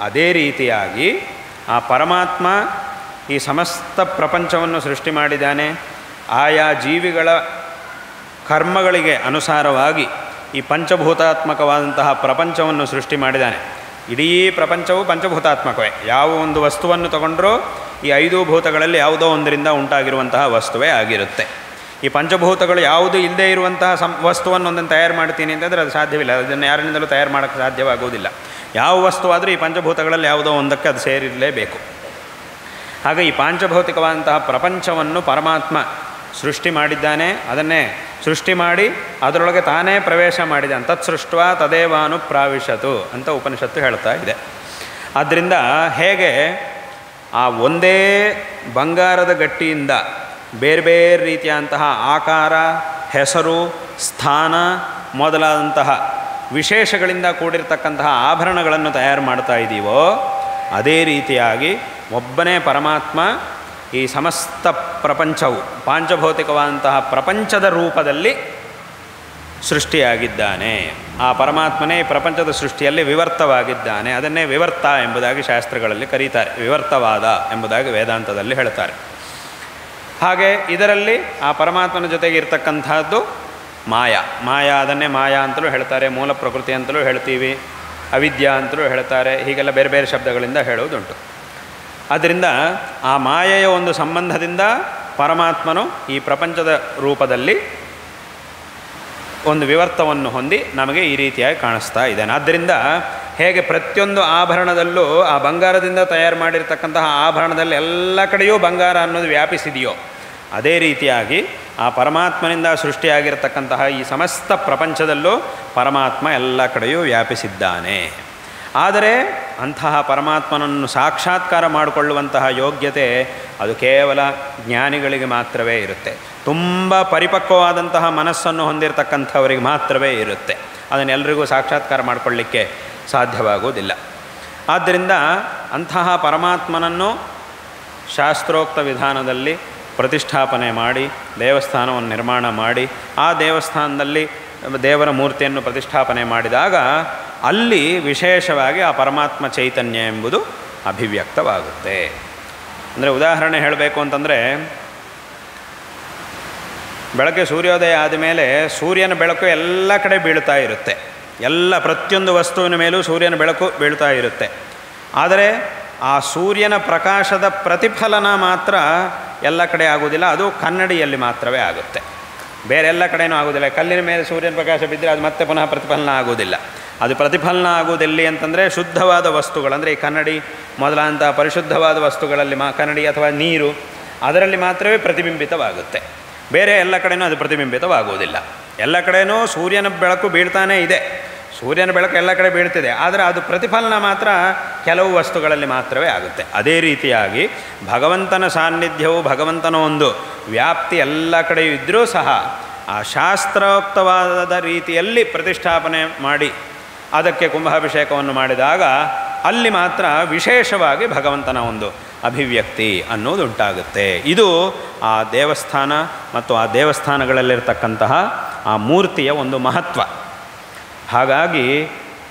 ಅದೇ ರೀತಿಯಾಗಿ ಆ ಪರಮಾತ್ಮ ಈ ಸಮಸ್ತ ಪ್ರಪಂಚವನ್ನು ಸೃಷ್ಟಿ ಮಾಡಿದ್ದಾನೆ. ಆಯಾ ಜೀವಿಗಳ ಕರ್ಮಗಳಿಗೆ ಅನುಸಾರವಾಗಿ ಈ ಪಂಚಭೂತಾತ್ಮಕವಾದಂತಹ ಪ್ರಪಂಚವನ್ನು ಸೃಷ್ಟಿ ಮಾಡಿದ್ದಾನೆ. ಇಡೀ ಪ್ರಪಂಚವು ಪಂಚಭೂತಾತ್ಮಕವೇ. ಯಾವ ಒಂದು ವಸ್ತುವನ್ನು ತಗೊಂಡರೂ ಈ ಐದು ಭೂತಗಳಲ್ಲಿ ಯಾವುದೋ ಒಂದರಿಂದ ಉಂಟಾಗಿರುವಂತಹ ವಸ್ತುವೇ ಆಗಿರುತ್ತೆ. ಈ ಪಂಚಭೂತಗಳು ಯಾವುದು ಇಲ್ಲದೇ ಇರುವಂತಹ ಸಂ, ವಸ್ತುವನ್ನು ಒಂದನ್ನು ತಯಾರು ಮಾಡ್ತೀನಿ ಅಂತಂದರೆ ಅದು ಸಾಧ್ಯವಿಲ್ಲ. ಅದನ್ನು ಯಾರಿಂದಲೂ ತಯಾರು ಮಾಡೋಕ್ಕೆ ಸಾಧ್ಯವಾಗುವುದಿಲ್ಲ. ಯಾವ ವಸ್ತುವಾದರೂ ಈ ಪಂಚಭೂತಗಳಲ್ಲಿ ಯಾವುದೋ ಒಂದಕ್ಕೆ ಅದು ಸೇರಿರಲೇಬೇಕು. ಹಾಗೆ ಈ ಪಾಂಚಭೌತಿಕವಾದಂತಹ ಪ್ರಪಂಚವನ್ನು ಪರಮಾತ್ಮ ಸೃಷ್ಟಿ ಮಾಡಿದ್ದಾನೆ, ಅದನ್ನೇ ಸೃಷ್ಟಿ ಮಾಡಿ ಅದರೊಳಗೆ ತಾನೇ ಪ್ರವೇಶ ಮಾಡಿದ್ದಾನೆ ತತ್ಸೃಷ್ಟ ತದೇವಾನು ಪ್ರಾವಿಶತು ಅಂತ ಉಪನಿಷತ್ತು ಹೇಳ್ತಾ ಇದೆ. ಆದ್ದರಿಂದ ಹೇಗೆ ಆ ಒಂದೇ ಬಂಗಾರದ ಗಟ್ಟಿಯಿಂದ ಬೇರೆ ಬೇರೆ ರೀತಿಯಾದಂತಹ ಆಕಾರ, ಹೆಸರು, ಸ್ಥಾನ ಮೊದಲಾದಂತಹ ವಿಶೇಷಗಳಿಂದ ಕೂಡಿರತಕ್ಕಂತಹ ಆಭರಣಗಳನ್ನು ತಯಾರು ಮಾಡ್ತಾ ಇದ್ದೀವೋ ಅದೇ ರೀತಿಯಾಗಿ ಒಬ್ಬನೇ ಪರಮಾತ್ಮ ಈ ಸಮಸ್ತ ಪ್ರಪಂಚವು ಪಾಂಚಭೌತಿಕವಾದಂತಹ ಪ್ರಪಂಚದ ರೂಪದಲ್ಲಿ ಸೃಷ್ಟಿಯಾಗಿದ್ದಾನೆ. ಆ ಪರಮಾತ್ಮನೇ ಪ್ರಪಂಚದ ಸೃಷ್ಟಿಯಲ್ಲಿ ವಿವರ್ತವಾಗಿದ್ದಾನೆ. ಅದನ್ನೇ ವಿವರ್ತ ಎಂಬುದಾಗಿ ಶಾಸ್ತ್ರಗಳಲ್ಲಿ ಕರೀತಾರೆ. ವಿವರ್ತವಾದ ಎಂಬುದಾಗಿ ವೇದಾಂತದಲ್ಲಿ ಹೇಳ್ತಾರೆ. ಹಾಗೆ ಇದರಲ್ಲಿ ಆ ಪರಮಾತ್ಮನ ಜೊತೆಗೆ ಇರ್ತಕ್ಕಂಥದ್ದು ಮಾಯಾ. ಮಾಯಾ ಅದನ್ನೇ ಮಾಯಾ ಅಂತಲೂ ಹೇಳ್ತಾರೆ, ಮೂಲ ಪ್ರಕೃತಿ ಅಂತಲೂ ಹೇಳ್ತೀವಿ, ಅವಿದ್ಯಾ ಅಂತಲೂ ಹೇಳ್ತಾರೆ, ಹೀಗೆಲ್ಲ ಬೇರೆ ಬೇರೆ ಶಬ್ದಗಳಿಂದ ಹೇಳುವುದುಂಟು. ಆದ್ದರಿಂದ ಆ ಮಾಯೆಯ ಒಂದು ಸಂಬಂಧದಿಂದ ಪರಮಾತ್ಮನು ಈ ಪ್ರಪಂಚದ ರೂಪದಲ್ಲಿ ಒಂದು ವಿವರ್ತವನ್ನು ಹೊಂದಿ ನಮಗೆ ಈ ರೀತಿಯಾಗಿ ಕಾಣಿಸ್ತಾ ಇದ್ದಾನೆ. ಆದ್ದರಿಂದ ಹೇಗೆ ಪ್ರತಿಯೊಂದು ಆಭರಣದಲ್ಲೂ ಆ ಬಂಗಾರದಿಂದ ತಯಾರು ಮಾಡಿರ್ತಕ್ಕಂತಹ ಆಭರಣದಲ್ಲಿ ಎಲ್ಲ ಕಡೆಯೂ ಬಂಗಾರ ಅನ್ನೋದು ವ್ಯಾಪಿಸಿದೆಯೋ, ಅದೇ ರೀತಿಯಾಗಿ ಆ ಪರಮಾತ್ಮನಿಂದ ಸೃಷ್ಟಿಯಾಗಿರ್ತಕ್ಕಂತಹ ಈ ಸಮಸ್ತ ಪ್ರಪಂಚದಲ್ಲೂ ಪರಮಾತ್ಮ ಎಲ್ಲ ಕಡೆಯೂ ವ್ಯಾಪಿಸಿದ್ದಾನೆ. ಆದರೆ ಅಂತಹ ಪರಮಾತ್ಮನನ್ನು ಸಾಕ್ಷಾತ್ಕಾರ ಮಾಡಿಕೊಳ್ಳುವಂತಹ ಯೋಗ್ಯತೆ ಅದು ಕೇವಲ ಜ್ಞಾನಿಗಳಿಗೆ ಮಾತ್ರವೇ ಇರುತ್ತೆ. ತುಂಬ ಪರಿಪಕ್ವವಾದಂತಹ ಮನಸ್ಸನ್ನು ಹೊಂದಿರತಕ್ಕಂಥವರಿಗೆ ಮಾತ್ರವೇ ಇರುತ್ತೆ. ಅದನ್ನೆಲ್ಲರಿಗೂ ಸಾಕ್ಷಾತ್ಕಾರ ಮಾಡಿಕೊಳ್ಳಿಕ್ಕೆ ಸಾಧ್ಯವಾಗುವುದಿಲ್ಲ. ಆದ್ದರಿಂದ ಅಂತಹ ಪರಮಾತ್ಮನನ್ನು ಶಾಸ್ತ್ರೋಕ್ತ ವಿಧಾನದಲ್ಲಿ ಪ್ರತಿಷ್ಠಾಪನೆ ಮಾಡಿ, ದೇವಸ್ಥಾನವನ್ನು ನಿರ್ಮಾಣ ಮಾಡಿ, ಆ ದೇವಸ್ಥಾನದಲ್ಲಿ ದೇವರ ಮೂರ್ತಿಯನ್ನು ಪ್ರತಿಷ್ಠಾಪನೆ ಮಾಡಿದಾಗ ಅಲ್ಲಿ ವಿಶೇಷವಾಗಿ ಆ ಪರಮಾತ್ಮ ಚೈತನ್ಯ ಎಂಬುದು ಅಭಿವ್ಯಕ್ತವಾಗುತ್ತೆ. ಅಂದರೆ ಉದಾಹರಣೆ ಹೇಳಬೇಕು ಅಂತಂದರೆ, ಬೆಳಗ್ಗೆ ಸೂರ್ಯೋದಯ ಆದಮೇಲೆ ಸೂರ್ಯನ ಬೆಳಕು ಎಲ್ಲ ಕಡೆ ಬೀಳ್ತಾ ಇರುತ್ತೆ. ಎಲ್ಲ ಪ್ರತಿಯೊಂದು ವಸ್ತುವಿನ ಮೇಲೂ ಸೂರ್ಯನ ಬೆಳಕು ಬೀಳ್ತಾ ಇರುತ್ತೆ. ಆದರೆ ಆ ಸೂರ್ಯನ ಪ್ರಕಾಶದ ಪ್ರತಿಫಲನ ಮಾತ್ರ ಎಲ್ಲ ಕಡೆ ಆಗುವುದಿಲ್ಲ, ಅದು ಕನ್ನಡಿಯಲ್ಲಿ ಮಾತ್ರವೇ ಆಗುತ್ತೆ. ಬೇರೆ ಎಲ್ಲ ಕಡೆಯೂ ಆಗೋದಿಲ್ಲ ಕಲ್ಲಿನ ಮೇಲೆ ಸೂರ್ಯನ ಪ್ರಕಾಶ ಬಿದ್ದರೆ ಅದು ಮತ್ತೆ ಪುನಃ ಪ್ರತಿಫಲನ ಆಗೋದಿಲ್ಲ ಅದು ಪ್ರತಿಫಲನ ಆಗುವುದೆಲ್ಲಿ ಅಂತಂದರೆ ಶುದ್ಧವಾದ ವಸ್ತುಗಳು. ಅಂದರೆ ಈ ಕನ್ನಡಿ, ಮೊದಲಾದಂಥ ಪರಿಶುದ್ಧವಾದ ವಸ್ತುಗಳಲ್ಲಿ ಮಾ, ಕನ್ನಡಿ ಅಥವಾ ನೀರು, ಅದರಲ್ಲಿ ಮಾತ್ರವೇ ಪ್ರತಿಬಿಂಬಿತವಾಗುತ್ತೆ. ಬೇರೆ ಎಲ್ಲ ಕಡೆಯೂ ಅದು ಪ್ರತಿಬಿಂಬಿತವಾಗುವುದಿಲ್ಲ. ಎಲ್ಲ ಕಡೆಯೂ ಸೂರ್ಯನ ಬೆಳಕು ಬೀಳ್ತಾನೇ ಇದೆ. ಸೂರ್ಯನ ಬೆಳಕು ಎಲ್ಲ ಕಡೆ ಬೀಳ್ತಿದೆ, ಆದರೆ ಅದು ಪ್ರತಿಫಲನ ಮಾತ್ರ ಕೆಲವು ವಸ್ತುಗಳಲ್ಲಿ ಮಾತ್ರವೇ ಆಗುತ್ತೆ. ಅದೇ ರೀತಿಯಾಗಿ ಭಗವಂತನ ಸಾನ್ನಿಧ್ಯವು ಭಗವಂತನ ಒಂದು ವ್ಯಾಪ್ತಿ ಎಲ್ಲ ಕಡೆಯೂ ಇದ್ದರೂ ಸಹ ಆ ಶಾಸ್ತ್ರೋಕ್ತವಾದ ರೀತಿಯಲ್ಲಿ ಪ್ರತಿಷ್ಠಾಪನೆ ಮಾಡಿ ಅದಕ್ಕೆ ಕುಂಭಾಭಿಷೇಕವನ್ನು ಮಾಡಿದಾಗ ಅಲ್ಲಿ ಮಾತ್ರ ವಿಶೇಷವಾಗಿ ಭಗವಂತನ ಒಂದು ಅಭಿವ್ಯಕ್ತಿ ಅನ್ನೋದು ಉಂಟಾಗುತ್ತೆ. ಇದು ಆ ದೇವಸ್ಥಾನ ಮತ್ತು ಆ ದೇವಸ್ಥಾನಗಳಲ್ಲಿರ್ತಕ್ಕಂತಹ ಆ ಮೂರ್ತಿಯ ಒಂದು ಮಹತ್ವ. ಹಾಗಾಗಿ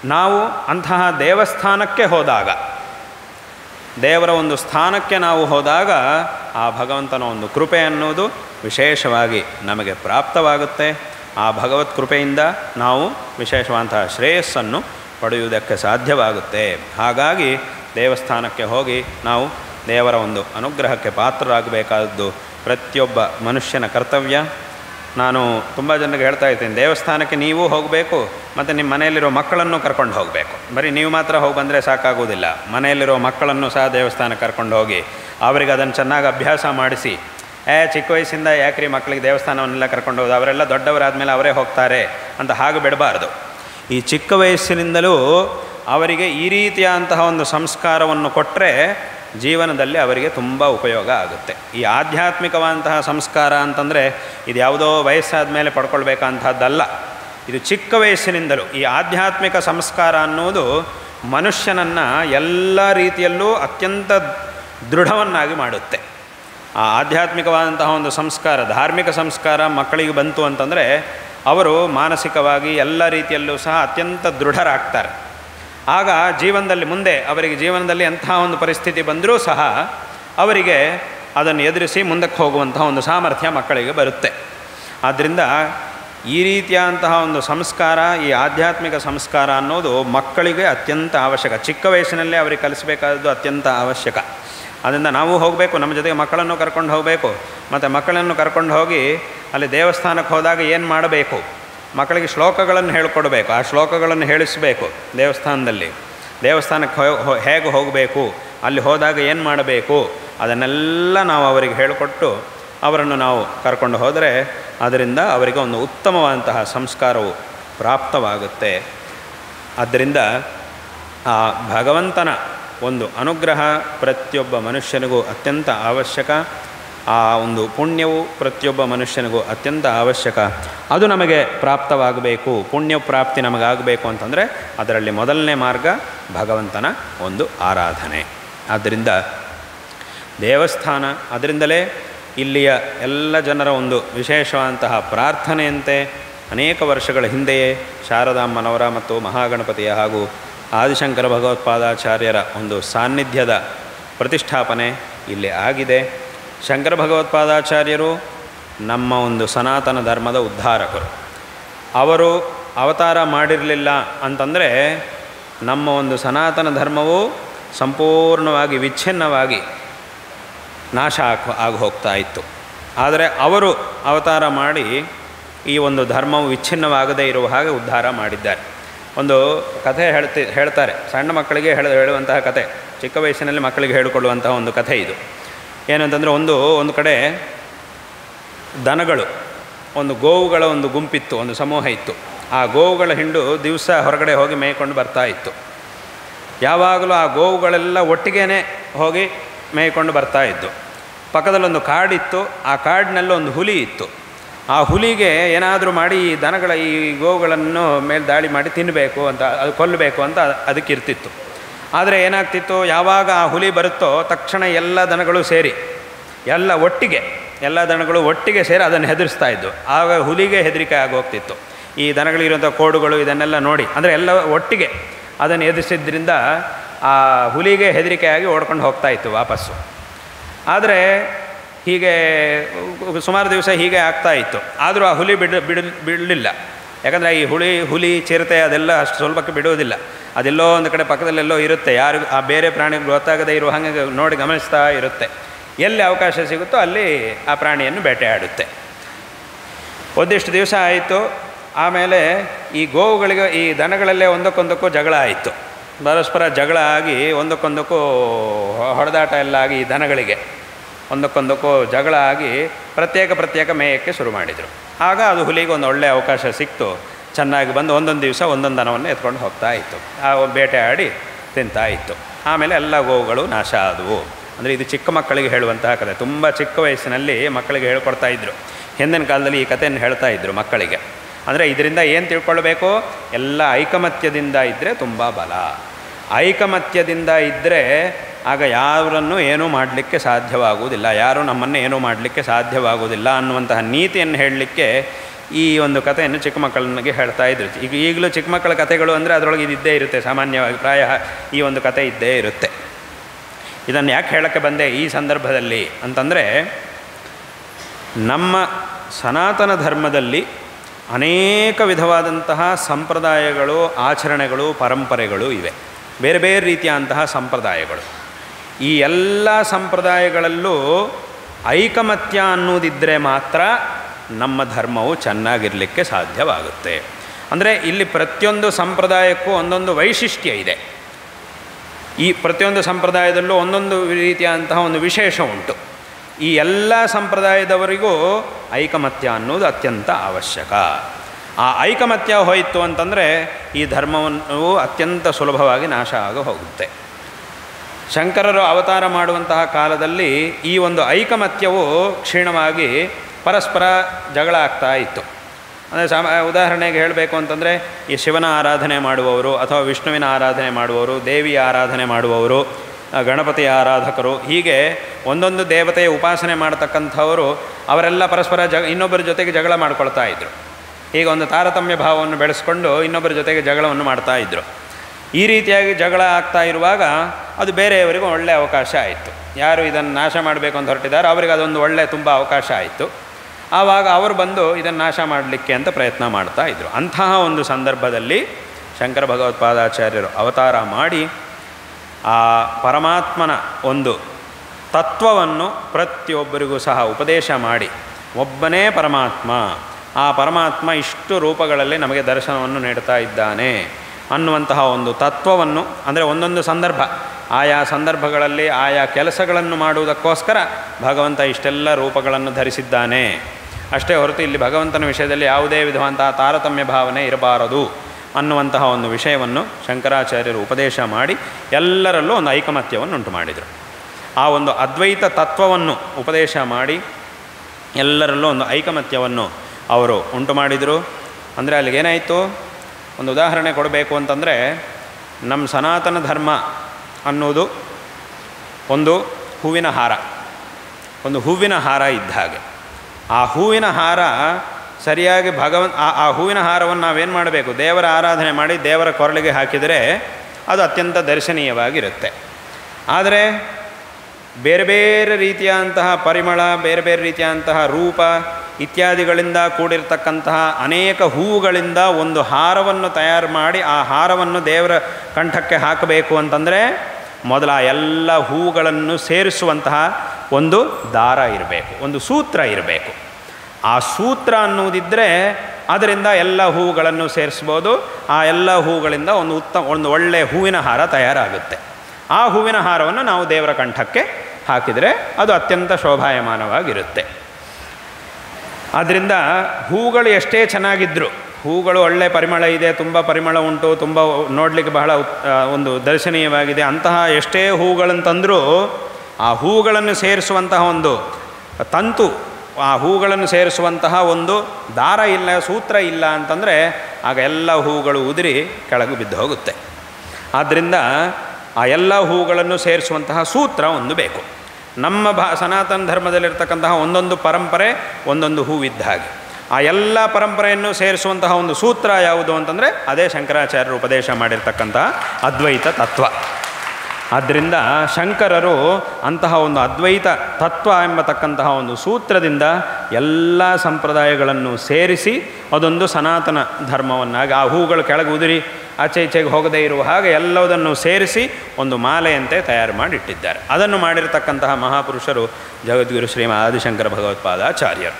ನಾವು ಅಂತಹ ದೇವಸ್ಥಾನಕ್ಕೆ ಹೋದಾಗ, ದೇವರ ಒಂದು ಸ್ಥಾನಕ್ಕೆ ನಾವು ಹೋದಾಗ ಆ ಭಗವಂತನ ಒಂದು ಕೃಪೆ ಅನ್ನೋದು ವಿಶೇಷವಾಗಿ ನಮಗೆ ಪ್ರಾಪ್ತವಾಗುತ್ತೆ. ಆ ಭಗವತ್ ಕೃಪೆಯಿಂದ ನಾವು ವಿಶೇಷವಾದಂತಹ ಶ್ರೇಯಸ್ಸನ್ನು ಪಡೆಯುವುದಕ್ಕೆ ಸಾಧ್ಯವಾಗುತ್ತೆ. ಹಾಗಾಗಿ ದೇವಸ್ಥಾನಕ್ಕೆ ಹೋಗಿ ನಾವು ದೇವರ ಒಂದು ಅನುಗ್ರಹಕ್ಕೆ ಪಾತ್ರರಾಗಬೇಕಾದದ್ದು ಪ್ರತಿಯೊಬ್ಬ ಮನುಷ್ಯನ ಕರ್ತವ್ಯ. ನಾನು ತುಂಬ ಜನರಿಗೆ ಹೇಳ್ತಾ ಇದ್ದೀನಿ, ದೇವಸ್ಥಾನಕ್ಕೆ ನೀವು ಹೋಗಬೇಕು, ಮತ್ತು ನಿಮ್ಮ ಮನೆಯಲ್ಲಿರೋ ಮಕ್ಕಳನ್ನು ಕರ್ಕೊಂಡು ಹೋಗಬೇಕು. ಬರೀ ನೀವು ಮಾತ್ರ ಹೋಗಿ ಬಂದರೆ ಸಾಕಾಗೋದಿಲ್ಲ. ಮನೆಯಲ್ಲಿರೋ ಮಕ್ಕಳನ್ನು ಸಹ ದೇವಸ್ಥಾನಕ್ಕೆ ಕರ್ಕೊಂಡು ಹೋಗಿ, ಅವರಿಗೆ ಅದನ್ನು ಚೆನ್ನಾಗಿ ಅಭ್ಯಾಸ ಮಾಡಿಸಿ. ಏ, ಚಿಕ್ಕ ವಯಸ್ಸಿಂದ ಯಾಕ್ರಿ ಮಕ್ಕಳಿಗೆ ದೇವಸ್ಥಾನವನ್ನೆಲ್ಲ ಕರ್ಕೊಂಡು ಹೋಗೋದು? ಅವರೆಲ್ಲ ದೊಡ್ಡವರಾದಮೇಲೆ ಅವರೇ ಹೋಗ್ತಾರೆ ಅಂತ ಹಾಗೆ ಬಿಡಬಾರ್ದು. ಈ ಚಿಕ್ಕ ವಯಸ್ಸಿನಿಂದಲೂ ಅವರಿಗೆ ಈ ರೀತಿಯಾದಂತಹ ಒಂದು ಸಂಸ್ಕಾರವನ್ನು ಕೊಟ್ಟರೆ ಜೀವನದಲ್ಲಿ ಅವರಿಗೆ ತುಂಬ ಉಪಯೋಗ ಆಗುತ್ತೆ. ಈ ಆಧ್ಯಾತ್ಮಿಕವಾದಂತಹ ಸಂಸ್ಕಾರ ಅಂತಂದರೆ ಇದು ಯಾವುದೋ ವಯಸ್ಸಾದ ಮೇಲೆ ಪಡ್ಕೊಳ್ಬೇಕಂತಹದ್ದಲ್ಲ. ಇದು ಚಿಕ್ಕ ವಯಸ್ಸಿನಿಂದಲೂ ಈ ಆಧ್ಯಾತ್ಮಿಕ ಸಂಸ್ಕಾರ ಅನ್ನೋದು ಮನುಷ್ಯನನ್ನು ಎಲ್ಲ ರೀತಿಯಲ್ಲೂ ಅತ್ಯಂತ ದೃಢವನ್ನಾಗಿ ಮಾಡುತ್ತೆ. ಆ ಆಧ್ಯಾತ್ಮಿಕವಾದಂತಹ ಒಂದು ಸಂಸ್ಕಾರ, ಧಾರ್ಮಿಕ ಸಂಸ್ಕಾರ ಮಕ್ಕಳಿಗೆ ಬಂತು ಅಂತಂದರೆ ಅವರು ಮಾನಸಿಕವಾಗಿ ಎಲ್ಲ ರೀತಿಯಲ್ಲೂ ಸಹ ಅತ್ಯಂತ ದೃಢರಾಗ್ತಾರೆ. ಆಗ ಜೀವನದಲ್ಲಿ ಮುಂದೆ ಅವರಿಗೆ ಜೀವನದಲ್ಲಿ ಎಂಥ ಒಂದು ಪರಿಸ್ಥಿತಿ ಬಂದರೂ ಸಹ ಅವರಿಗೆ ಅದನ್ನು ಎದುರಿಸಿ ಮುಂದಕ್ಕೆ ಹೋಗುವಂತಹ ಒಂದು ಸಾಮರ್ಥ್ಯ ಮಕ್ಕಳಿಗೆ ಬರುತ್ತೆ. ಆದ್ದರಿಂದ ಈ ರೀತಿಯಾದಂತಹ ಒಂದು ಸಂಸ್ಕಾರ, ಈ ಆಧ್ಯಾತ್ಮಿಕ ಸಂಸ್ಕಾರ ಅನ್ನೋದು ಮಕ್ಕಳಿಗೆ ಅತ್ಯಂತ ಅವಶ್ಯಕ. ಚಿಕ್ಕ ವಯಸ್ಸಿನಲ್ಲೇ ಅವರಿಗೆ ಕಲಿಸಬೇಕಾದದ್ದು ಅತ್ಯಂತ ಅವಶ್ಯಕ. ಅದರಿಂದ ನಾವು ಹೋಗಬೇಕು, ನಮ್ಮ ಜೊತೆಗೆ ಮಕ್ಕಳನ್ನು ಕರ್ಕೊಂಡು ಹೋಗಬೇಕು. ಮತ್ತು ಮಕ್ಕಳನ್ನು ಕರ್ಕೊಂಡು ಹೋಗಿ ಅಲ್ಲಿ ದೇವಸ್ಥಾನಕ್ಕೆ ಹೋದಾಗ ಏನು ಮಾಡಬೇಕು? ಮಕ್ಕಳಿಗೆ ಶ್ಲೋಕಗಳನ್ನು ಹೇಳಿಕೊಡಬೇಕು, ಆ ಶ್ಲೋಕಗಳನ್ನು ಹೇಳಿಸಬೇಕು ದೇವಸ್ಥಾನದಲ್ಲಿ. ದೇವಸ್ಥಾನಕ್ಕೆ ಹೇಗೆ ಹೋಗಬೇಕು, ಅಲ್ಲಿ ಹೋದಾಗ ಏನು ಮಾಡಬೇಕು, ಅದನ್ನೆಲ್ಲ ನಾವು ಅವರಿಗೆ ಹೇಳಿಕೊಟ್ಟು ಅವರನ್ನು ನಾವು ಕರ್ಕೊಂಡು ಹೋದರೆ ಅದರಿಂದ ಅವರಿಗೆ ಒಂದು ಉತ್ತಮವಾದಂತಹ ಸಂಸ್ಕಾರವು ಪ್ರಾಪ್ತವಾಗುತ್ತೆ. ಆದ್ದರಿಂದ ಆ ಭಗವಂತನ ಒಂದು ಅನುಗ್ರಹ ಪ್ರತಿಯೊಬ್ಬ ಮನುಷ್ಯನಿಗೂ ಅತ್ಯಂತ ಅವಶ್ಯಕ. ಆ ಒಂದು ಪುಣ್ಯವು ಪ್ರತಿಯೊಬ್ಬ ಮನುಷ್ಯನಿಗೂ ಅತ್ಯಂತ ಅವಶ್ಯಕ. ಅದು ನಮಗೆ ಪ್ರಾಪ್ತವಾಗಬೇಕು. ಪುಣ್ಯ ಪ್ರಾಪ್ತಿ ನಮಗಾಗಬೇಕು ಅಂತಂದರೆ ಅದರಲ್ಲಿ ಮೊದಲನೇ ಮಾರ್ಗ ಭಗವಂತನ ಒಂದು ಆರಾಧನೆ. ಆದ್ದರಿಂದ ದೇವಸ್ಥಾನ ಅದರಿಂದಲೇ ಇಲ್ಲಿಯ ಎಲ್ಲ ಜನರ ಒಂದು ವಿಶೇಷವಾದಂತಹ ಪ್ರಾರ್ಥನೆಯಂತೆ ಅನೇಕ ವರ್ಷಗಳ ಹಿಂದೆಯೇ ಶಾರದಾಮ್ಮನವರ ಮತ್ತು ಮಹಾಗಣಪತಿಯ ಹಾಗೂ ಆದಿಶಂಕರ ಭಗವತ್ಪಾದಾಚಾರ್ಯರ ಒಂದು ಸಾನ್ನಿಧ್ಯದ ಪ್ರತಿಷ್ಠಾಪನೆ ಇಲ್ಲಿ ಆಗಿದೆ. ಶಂಕರ ಭಗವತ್ಪಾದಾಚಾರ್ಯರು ನಮ್ಮ ಒಂದು ಸನಾತನ ಧರ್ಮದ ಉದ್ಧಾರಕರು. ಅವರು ಅವತಾರ ಮಾಡಿರಲಿಲ್ಲ ಅಂತಂದರೆ ನಮ್ಮ ಒಂದು ಸನಾತನ ಧರ್ಮವು ಸಂಪೂರ್ಣವಾಗಿ ವಿಚ್ಛಿನ್ನವಾಗಿ ನಾಶ ಆಗಿ ಆಗಿ ಹೋಗ್ತಾ ಇತ್ತು. ಆದರೆ ಅವರು ಅವತಾರ ಮಾಡಿ ಈ ಒಂದು ಧರ್ಮವು ವಿಚ್ಛಿನ್ನವಾಗದೇ ಇರುವ ಹಾಗೆ ಉದ್ಧಾರ ಮಾಡಿದ್ದಾರೆ. ಒಂದು ಕಥೆ ಹೇಳ್ತಿ, ಹೇಳ್ತಾರೆ. ಸಣ್ಣ ಮಕ್ಕಳಿಗೆ ಹೇಳ, ಹೇಳುವಂತಹ ಕಥೆ. ಚಿಕ್ಕ ವಯಸ್ಸಿನಲ್ಲಿ ಮಕ್ಕಳಿಗೆ ಹೇಳಿಕೊಳ್ಳುವಂತಹ ಒಂದು ಕಥೆ ಇದು. ಏನಂತಂದರೆ ಒಂದು ಒಂದು ಕಡೆ ದನಗಳು, ಒಂದು ಗೋವುಗಳ ಒಂದು ಗುಂಪಿತ್ತು, ಒಂದು ಸಮೂಹ ಇತ್ತು. ಆ ಗೋವುಗಳ ಹಿಂಡು ದಿವಸ ಹೊರಗಡೆ ಹೋಗಿ ಮೇಯ್ಕೊಂಡು ಬರ್ತಾ ಇತ್ತು. ಯಾವಾಗಲೂ ಆ ಗೋವುಗಳೆಲ್ಲ ಒಟ್ಟಿಗೇ ಹೋಗಿ ಮೇಯ್ಕೊಂಡು ಬರ್ತಾ ಇದ್ದು. ಪಕ್ಕದಲ್ಲೊಂದು ಕಾಡಿತ್ತು, ಆ ಕಾಡಿನಲ್ಲಿ ಒಂದು ಹುಲಿ ಇತ್ತು. ಆ ಹುಲಿಗೆ ಏನಾದರೂ ಮಾಡಿ ಈ ದನಗಳ ಈ ಗೋವುಗಳನ್ನು ಮೇಲೆ ದಾಳಿ ಮಾಡಿ ತಿನ್ನಬೇಕು ಅಂತ, ಅದು ಕೊಲ್ಲಬೇಕು ಅಂತ ಅದಕ್ಕಿರ್ತಿತ್ತು. ಆದರೆ ಏನಾಗ್ತಿತ್ತು? ಯಾವಾಗ ಆ ಹುಲಿ ಬರುತ್ತೋ ತಕ್ಷಣ ಎಲ್ಲ ದನಗಳು ಸೇರಿ, ಎಲ್ಲ ಒಟ್ಟಿಗೆ, ಎಲ್ಲ ದನಗಳು ಒಟ್ಟಿಗೆ ಸೇರಿ ಅದನ್ನು ಹೆದರಿಸ್ತಾ ಇದ್ದು ಆಗ ಹುಲಿಗೆ ಹೆದರಿಕೆ ಆಗೋಗ್ತಿತ್ತು. ಈ ದನಗಳಿರುವಂಥ ಕೋಡುಗಳು ಇದನ್ನೆಲ್ಲ ನೋಡಿ, ಅಂದರೆ ಎಲ್ಲ ಒಟ್ಟಿಗೆ ಅದನ್ನು ಎದುರಿಸಿದ್ರಿಂದ ಆ ಹುಲಿಗೆ ಹೆದರಿಕೆಯಾಗಿ ಓಡ್ಕೊಂಡು ಹೋಗ್ತಾ ಇತ್ತು ವಾಪಸ್ಸು. ಆದರೆ ಹೀಗೆ, ಸುಮಾರು ದಿವಸ ಹೀಗೆ ಆಗ್ತಾ ಇತ್ತು. ಆದರೂ ಆ ಹುಲಿ ಬಿಡ ಬಿಡ, ಬಿಡಲಿಲ್ಲ. ಯಾಕಂದರೆ ಈ ಹುಳಿ, ಹುಲಿ, ಚಿರತೆ ಅದೆಲ್ಲ ಅಷ್ಟು ಸ್ವಲ್ಪಕ್ಕೆ ಬಿಡುವುದಿಲ್ಲ. ಅದೆಲ್ಲೋ ಒಂದು ಕಡೆ ಪಕ್ಕದಲ್ಲೆಲ್ಲೋ ಇರುತ್ತೆ. ಯಾರು ಆ ಬೇರೆ ಪ್ರಾಣಿಗಳು ಗೊತ್ತಾಗದೇ ಇರುವ ಹಾಗೆ ನೋಡಿ ಗಮನಿಸ್ತಾ ಇರುತ್ತೆ. ಎಲ್ಲಿ ಅವಕಾಶ ಸಿಗುತ್ತೋ ಅಲ್ಲಿ ಆ ಪ್ರಾಣಿಯನ್ನು ಬೇಟೆಯಾಡುತ್ತೆ. ಒಂದಿಷ್ಟು ದಿವಸ ಆಯಿತು. ಆಮೇಲೆ ಈ ಗೋವುಗಳಿಗೆ, ಈ ದನಗಳಲ್ಲೇ ಒಂದಕ್ಕೊಂದಕ್ಕೂ ಜಗಳ ಆಯಿತು. ಪರಸ್ಪರ ಜಗಳ ಆಗಿ ಒಂದಕ್ಕೊಂದಕ್ಕೂ ಹೊಡೆದಾಟ ಎಲ್ಲ ಆಗಿ ಈ ದನಗಳಿಗೆ. ಒಂದಕ್ಕೊಂದಕ್ಕೂ ಜಗಳ ಆಗಿ ಪ್ರತ್ಯೇಕ ಪ್ರತ್ಯೇಕ ಮೇಯಕ್ಕೆ ಶುರು ಮಾಡಿದರು. ಆಗ ಅದು ಹುಲಿಗೆ ಒಂದು ಒಳ್ಳೆಯ ಅವಕಾಶ ಸಿಕ್ತು. ಚೆನ್ನಾಗಿ ಬಂದು ಒಂದೊಂದು ದಿವಸ ಒಂದೊಂದು ದನವನ್ನು ಎತ್ಕೊಂಡು ಹೋಗ್ತಾ ಇತ್ತು. ಆ ಬೇಟೆ ಆಡಿ ತಿಂತಾ ಇತ್ತು. ಆಮೇಲೆ ಎಲ್ಲ ಗೋವುಗಳು ನಾಶ ಆದವು. ಅಂದರೆ ಇದು ಚಿಕ್ಕ ಮಕ್ಕಳಿಗೆ ಹೇಳುವಂತಹ ಕಥೆ ತುಂಬ ಚಿಕ್ಕ ವಯಸ್ಸಿನಲ್ಲಿ ಮಕ್ಕಳಿಗೆ ಹೇಳ್ಕೊಡ್ತಾ ಇದ್ದರು ಹಿಂದಿನ ಕಾಲದಲ್ಲಿ ಈ ಕಥೆಯನ್ನು ಹೇಳ್ತಾ ಇದ್ದರು ಮಕ್ಕಳಿಗೆ. ಅಂದರೆ ಇದರಿಂದ ಏನು ತಿಳ್ಕೊಳ್ಬೇಕು? ಎಲ್ಲ ಐಕಮತ್ಯದಿಂದ ಇದ್ದರೆ ತುಂಬ ಬಲ. ಐಕಮತ್ಯದಿಂದ ಇದ್ದರೆ ಆಗ ಯಾರನ್ನು ಏನೂ ಮಾಡಲಿಕ್ಕೆ ಸಾಧ್ಯವಾಗುವುದಿಲ್ಲ, ಯಾರು ನಮ್ಮನ್ನು ಏನೂ ಮಾಡಲಿಕ್ಕೆ ಸಾಧ್ಯವಾಗುವುದಿಲ್ಲ ಅನ್ನುವಂತಹ ನೀತಿಯನ್ನು ಹೇಳಲಿಕ್ಕೆ ಈ ಒಂದು ಕಥೆಯನ್ನು ಚಿಕ್ಕ ಮಕ್ಕಳಿಗೆ ಹೇಳ್ತಾ ಇದ್ರು. ಈಗ ಈಗಲೂ ಚಿಕ್ಕ ಮಕ್ಕಳ ಕಥೆಗಳು ಅಂದರೆ ಅದರೊಳಗೆ ಇದ್ದೇ ಇರುತ್ತೆ, ಸಾಮಾನ್ಯವಾಗಿ ಪ್ರಾಯ ಈ ಒಂದು ಕಥೆ ಇದ್ದೇ ಇರುತ್ತೆ. ಇದನ್ನು ಯಾಕೆ ಹೇಳೋಕ್ಕೆ ಬಂದೆ ಈ ಸಂದರ್ಭದಲ್ಲಿ ಅಂತಂದರೆ, ನಮ್ಮ ಸನಾತನ ಧರ್ಮದಲ್ಲಿ ಅನೇಕ ವಿಧವಾದಂತಹ ಸಂಪ್ರದಾಯಗಳು, ಆಚರಣೆಗಳು, ಪರಂಪರೆಗಳು ಇವೆ. ಬೇರೆ ಬೇರೆ ರೀತಿಯಾದಂತಹ ಸಂಪ್ರದಾಯಗಳು. ಈ ಎಲ್ಲ ಸಂಪ್ರದಾಯಗಳಲ್ಲೂ ಐಕಮತ್ಯ ಅನ್ನೋದಿದ್ದರೆ ಮಾತ್ರ ನಮ್ಮ ಧರ್ಮವು ಚೆನ್ನಾಗಿರಲಿಕ್ಕೆ ಸಾಧ್ಯವಾಗುತ್ತೆ. ಅಂದರೆ ಇಲ್ಲಿ ಪ್ರತಿಯೊಂದು ಸಂಪ್ರದಾಯಕ್ಕೂ ಒಂದೊಂದು ವೈಶಿಷ್ಟ್ಯ ಇದೆ. ಈ ಪ್ರತಿಯೊಂದು ಸಂಪ್ರದಾಯದಲ್ಲೂ ಒಂದೊಂದು ರೀತಿಯಾದಂತಹ ಒಂದು ವಿಶೇಷ ಉಂಟು. ಈ ಎಲ್ಲ ಸಂಪ್ರದಾಯದವರಿಗೂ ಐಕಮತ್ಯ ಅನ್ನೋದು ಅತ್ಯಂತ ಅವಶ್ಯಕ. ಆ ಐಕಮತ್ಯ ಹೋಯಿತು ಅಂತಂದರೆ ಈ ಧರ್ಮವನ್ನು ಅತ್ಯಂತ ಸುಲಭವಾಗಿ ನಾಶ ಆಗ ಹೋಗುತ್ತೆ. ಶಂಕರರು ಅವತಾರ ಮಾಡುವಂತಹ ಕಾಲದಲ್ಲಿ ಈ ಒಂದು ಐಕಮತ್ಯವು ಕ್ಷೀಣವಾಗಿ ಪರಸ್ಪರ ಜಗಳ ಆಗ್ತಾ ಇತ್ತು. ಅಂದರೆ ಸಾಮ, ಉದಾಹರಣೆಗೆ ಹೇಳಬೇಕು ಅಂತಂದರೆ, ಈ ಶಿವನ ಆರಾಧನೆ ಮಾಡುವವರು ಅಥವಾ ವಿಷ್ಣುವಿನ ಆರಾಧನೆ ಮಾಡುವವರು, ದೇವಿಯ ಆರಾಧನೆ ಮಾಡುವವರು ಗಣಪತಿ ಆರಾಧಕರು, ಹೀಗೆ ಒಂದೊಂದು ದೇವತೆಯ ಉಪಾಸನೆ ಮಾಡ್ತಕ್ಕಂಥವರು, ಅವರೆಲ್ಲ ಪರಸ್ಪರ ಜ, ಇನ್ನೊಬ್ಬರ ಜೊತೆಗೆ ಜಗಳ ಮಾಡ್ಕೊಳ್ತಾ ಇದ್ದರು ಈಗ ಒಂದು ತಾರತಮ್ಯ ಭಾವವನ್ನು ಬೆಳೆಸ್ಕೊಂಡು ಇನ್ನೊಬ್ಬರ ಜೊತೆಗೆ ಜಗಳವನ್ನು ಮಾಡ್ತಾ ಇದ್ದರು ಈ ರೀತಿಯಾಗಿ ಜಗಳ ಆಗ್ತಾ ಇರುವಾಗ ಅದು ಬೇರೆಯವರಿಗೂ ಒಳ್ಳೆಯ ಅವಕಾಶ ಆಯಿತು. ಯಾರು ಇದನ್ನು ನಾಶ ಮಾಡಬೇಕು ಅಂತ ಹೊರಟಿದ್ದಾರೆ ಅವರಿಗೆ ಅದೊಂದು ಒಳ್ಳೆಯ ತುಂಬ ಅವಕಾಶ ಆಯಿತು. ಆವಾಗ ಅವರು ಬಂದು ಇದನ್ನು ನಾಶ ಮಾಡಲಿಕ್ಕೆ ಅಂತ ಪ್ರಯತ್ನ ಮಾಡ್ತಾ ಇದ್ದರು ಅಂತಹ ಒಂದು ಸಂದರ್ಭದಲ್ಲಿ ಶಂಕರ ಭಗವತ್ಪಾದಾಚಾರ್ಯರು ಅವತಾರ ಮಾಡಿ ಆ ಪರಮಾತ್ಮನ ಒಂದು ತತ್ವವನ್ನು ಪ್ರತಿಯೊಬ್ಬರಿಗೂ ಸಹ ಉಪದೇಶ ಮಾಡಿ, ಒಬ್ಬನೇ ಪರಮಾತ್ಮ, ಆ ಪರಮಾತ್ಮ ಇಷ್ಟು ರೂಪಗಳಲ್ಲಿ ನಮಗೆ ದರ್ಶನವನ್ನು ನೀಡ್ತಾ ಇದ್ದಾನೆ ಅನ್ನುವಂತಹ ಒಂದು ತತ್ವವನ್ನು, ಅಂದರೆ ಒಂದೊಂದು ಸಂದರ್ಭ, ಆಯಾ ಸಂದರ್ಭಗಳಲ್ಲಿ ಆಯಾ ಕೆಲಸಗಳನ್ನು ಮಾಡುವುದಕ್ಕೋಸ್ಕರ ಭಗವಂತ ಇಷ್ಟೆಲ್ಲ ರೂಪಗಳನ್ನು ಧರಿಸಿದ್ದಾನೆ. ಅಷ್ಟೇ ಹೊರತು ಇಲ್ಲಿ ಭಗವಂತನ ವಿಷಯದಲ್ಲಿ ಯಾವುದೇ ವಿಧವಂತಹ ತಾರತಮ್ಯ ಭಾವನೆ ಇರಬಾರದು ಅನ್ನುವಂತಹ ಒಂದು ವಿಷಯವನ್ನು ಶಂಕರಾಚಾರ್ಯರು ಉಪದೇಶ ಮಾಡಿ ಎಲ್ಲರಲ್ಲೂ ಒಂದು ಐಕಮತ್ಯವನ್ನು ಉಂಟು ಮಾಡಿದರು. ಆ ಒಂದು ಅದ್ವೈತ ತತ್ವವನ್ನು ಉಪದೇಶ ಮಾಡಿ ಎಲ್ಲರಲ್ಲೂ ಒಂದು ಐಕಮತ್ಯವನ್ನು ಅವರು ಉಂಟು ಮಾಡಿದರು. ಅಂದರೆ ಅಲ್ಲಿಗೇನಾಯಿತು ಒಂದು ಉದಾಹರಣೆ ಕೊಡಬೇಕು ಅಂತಂದರೆ ನಮ್ಮ ಸನಾತನ ಧರ್ಮ ಅನ್ನೋದು ಒಂದು ಹೂವಿನ ಹಾರ. ಒಂದು ಹೂವಿನ ಹಾರ ಇದ್ದ ಹಾಗೆ. ಆ ಹೂವಿನ ಹಾರ ಸರಿಯಾಗಿ ಭಗವನ್, ಆ ಹೂವಿನ ಹಾರವನ್ನು ನಾವೇನು ಮಾಡಬೇಕು? ದೇವರ ಆರಾಧನೆ ಮಾಡಿ ದೇವರ ಕೊರಳಿಗೆ ಹಾಕಿದರೆ ಅದು ಅತ್ಯಂತ ದರ್ಶನೀಯವಾಗಿರುತ್ತೆ. ಆದರೆ ಬೇರೆ ಬೇರೆ ರೀತಿಯಾದಂತಹ ಪರಿಮಳ, ಬೇರೆ ಬೇರೆ ರೀತಿಯಾದಂತಹ ರೂಪ ಇತ್ಯಾದಿಗಳಿಂದ ಕೂಡಿರ್ತಕ್ಕಂತಹ ಅನೇಕ ಹೂವುಗಳಿಂದ ಒಂದು ಹಾರವನ್ನು ತಯಾರು ಮಾಡಿ ಆ ಹಾರವನ್ನು ದೇವರ ಕಂಠಕ್ಕೆ ಹಾಕಬೇಕು ಅಂತಂದರೆ ಮೊದಲ ಎಲ್ಲ ಹೂವುಗಳನ್ನು ಸೇರಿಸುವಂತಹ ಒಂದು ದಾರ ಇರಬೇಕು, ಒಂದು ಸೂತ್ರ ಇರಬೇಕು. ಆ ಸೂತ್ರ ಅನ್ನುವುದಿದ್ದರೆ ಅದರಿಂದ ಎಲ್ಲ ಹೂವುಗಳನ್ನು ಸೇರಿಸ್ಬೋದು, ಆ ಎಲ್ಲ ಹೂವುಗಳಿಂದ ಒಂದು ಉತ್ತಮ, ಒಂದು ಒಳ್ಳೆಯ ಹೂವಿನ ಹಾರ ತಯಾರಾಗುತ್ತೆ. ಆ ಹೂವಿನ ಹಾರವನ್ನು ನಾವು ದೇವರ ಕಂಠಕ್ಕೆ ಹಾಕಿದರೆ ಅದು ಅತ್ಯಂತ ಶೋಭಾಯಮಾನವಾಗಿರುತ್ತೆ. ಆದ್ದರಿಂದ ಹೂಗಳು ಎಷ್ಟೇ ಚೆನ್ನಾಗಿದ್ದರು ಹೂಗಳು ಒಳ್ಳೆ ಪರಿಮಳ ಇದೆ, ತುಂಬ ಪರಿಮಳ ಉಂಟು, ತುಂಬ ನೋಡಲಿಕ್ಕೆ ಬಹಳ ಒಂದು ದರ್ಶನೀಯವಾಗಿದೆ, ಅಂತಹ ಎಷ್ಟೇ ಹೂಗಳನ್ನು ತಂದರೂ ಆ ಹೂಗಳನ್ನು ಸೇರಿಸುವಂತಹ ಒಂದು ತಂತು, ಆ ಹೂಗಳನ್ನು ಸೇರಿಸುವಂತಹ ಒಂದು ದಾರ ಇಲ್ಲ, ಸೂತ್ರ ಇಲ್ಲ ಅಂತಂದರೆ ಆಗ ಎಲ್ಲ ಹೂಗಳು ಉದುರಿ ಕೆಳಗೆ ಬಿದ್ದು ಹೋಗುತ್ತೆ. ಆದ್ದರಿಂದ ಆ ಎಲ್ಲ ಹೂಗಳನ್ನು ಸೇರಿಸುವಂತಹ ಸೂತ್ರ ಒಂದು ಬೇಕು. ನಮ್ಮ ಭಾ ಸನಾತನ ಧರ್ಮದಲ್ಲಿರ್ತಕ್ಕಂತಹ ಒಂದೊಂದು ಪರಂಪರೆ, ಒಂದೊಂದು ಹೂವಿದ್ದ ಹಾಗೆ. ಆ ಎಲ್ಲ ಪರಂಪರೆಯನ್ನು ಸೇರಿಸುವಂತಹ ಒಂದು ಸೂತ್ರ ಯಾವುದು ಅಂತಂದರೆ, ಅದೇ ಶಂಕರಾಚಾರ್ಯರು ಉಪದೇಶ ಮಾಡಿರ್ತಕ್ಕಂತಹ ಅದ್ವೈತ ತತ್ವ. ಆದ್ದರಿಂದ ಶಂಕರರು ಅಂತಹ ಒಂದು ಅದ್ವೈತ ತತ್ವ ಎಂಬತಕ್ಕಂತಹ ಒಂದು ಸೂತ್ರದಿಂದ ಎಲ್ಲ ಸಂಪ್ರದಾಯಗಳನ್ನು ಸೇರಿಸಿ ಅದೊಂದು ಸನಾತನ ಧರ್ಮವನ್ನಾಗಿ, ಆ ಹೂಗಳು ಕೆಳಗೆ ಉದುರಿ ಆಚೆ ಈಚೆಗೆ ಹೋಗದೇ ಇರುವ ಹಾಗೆ ಎಲ್ಲವುದನ್ನು ಸೇರಿಸಿ ಒಂದು ಮಾಲೆಯಂತೆ ತಯಾರು ಮಾಡಿಟ್ಟಿದ್ದಾರೆ. ಅದನ್ನು ಮಾಡಿರತಕ್ಕಂತಹ ಮಹಾಪುರುಷರು ಜಗದ್ಗುರು ಶ್ರೀ ಆದಿಶಂಕರ ಭಗವತ್ಪಾದಾಚಾರ್ಯರು.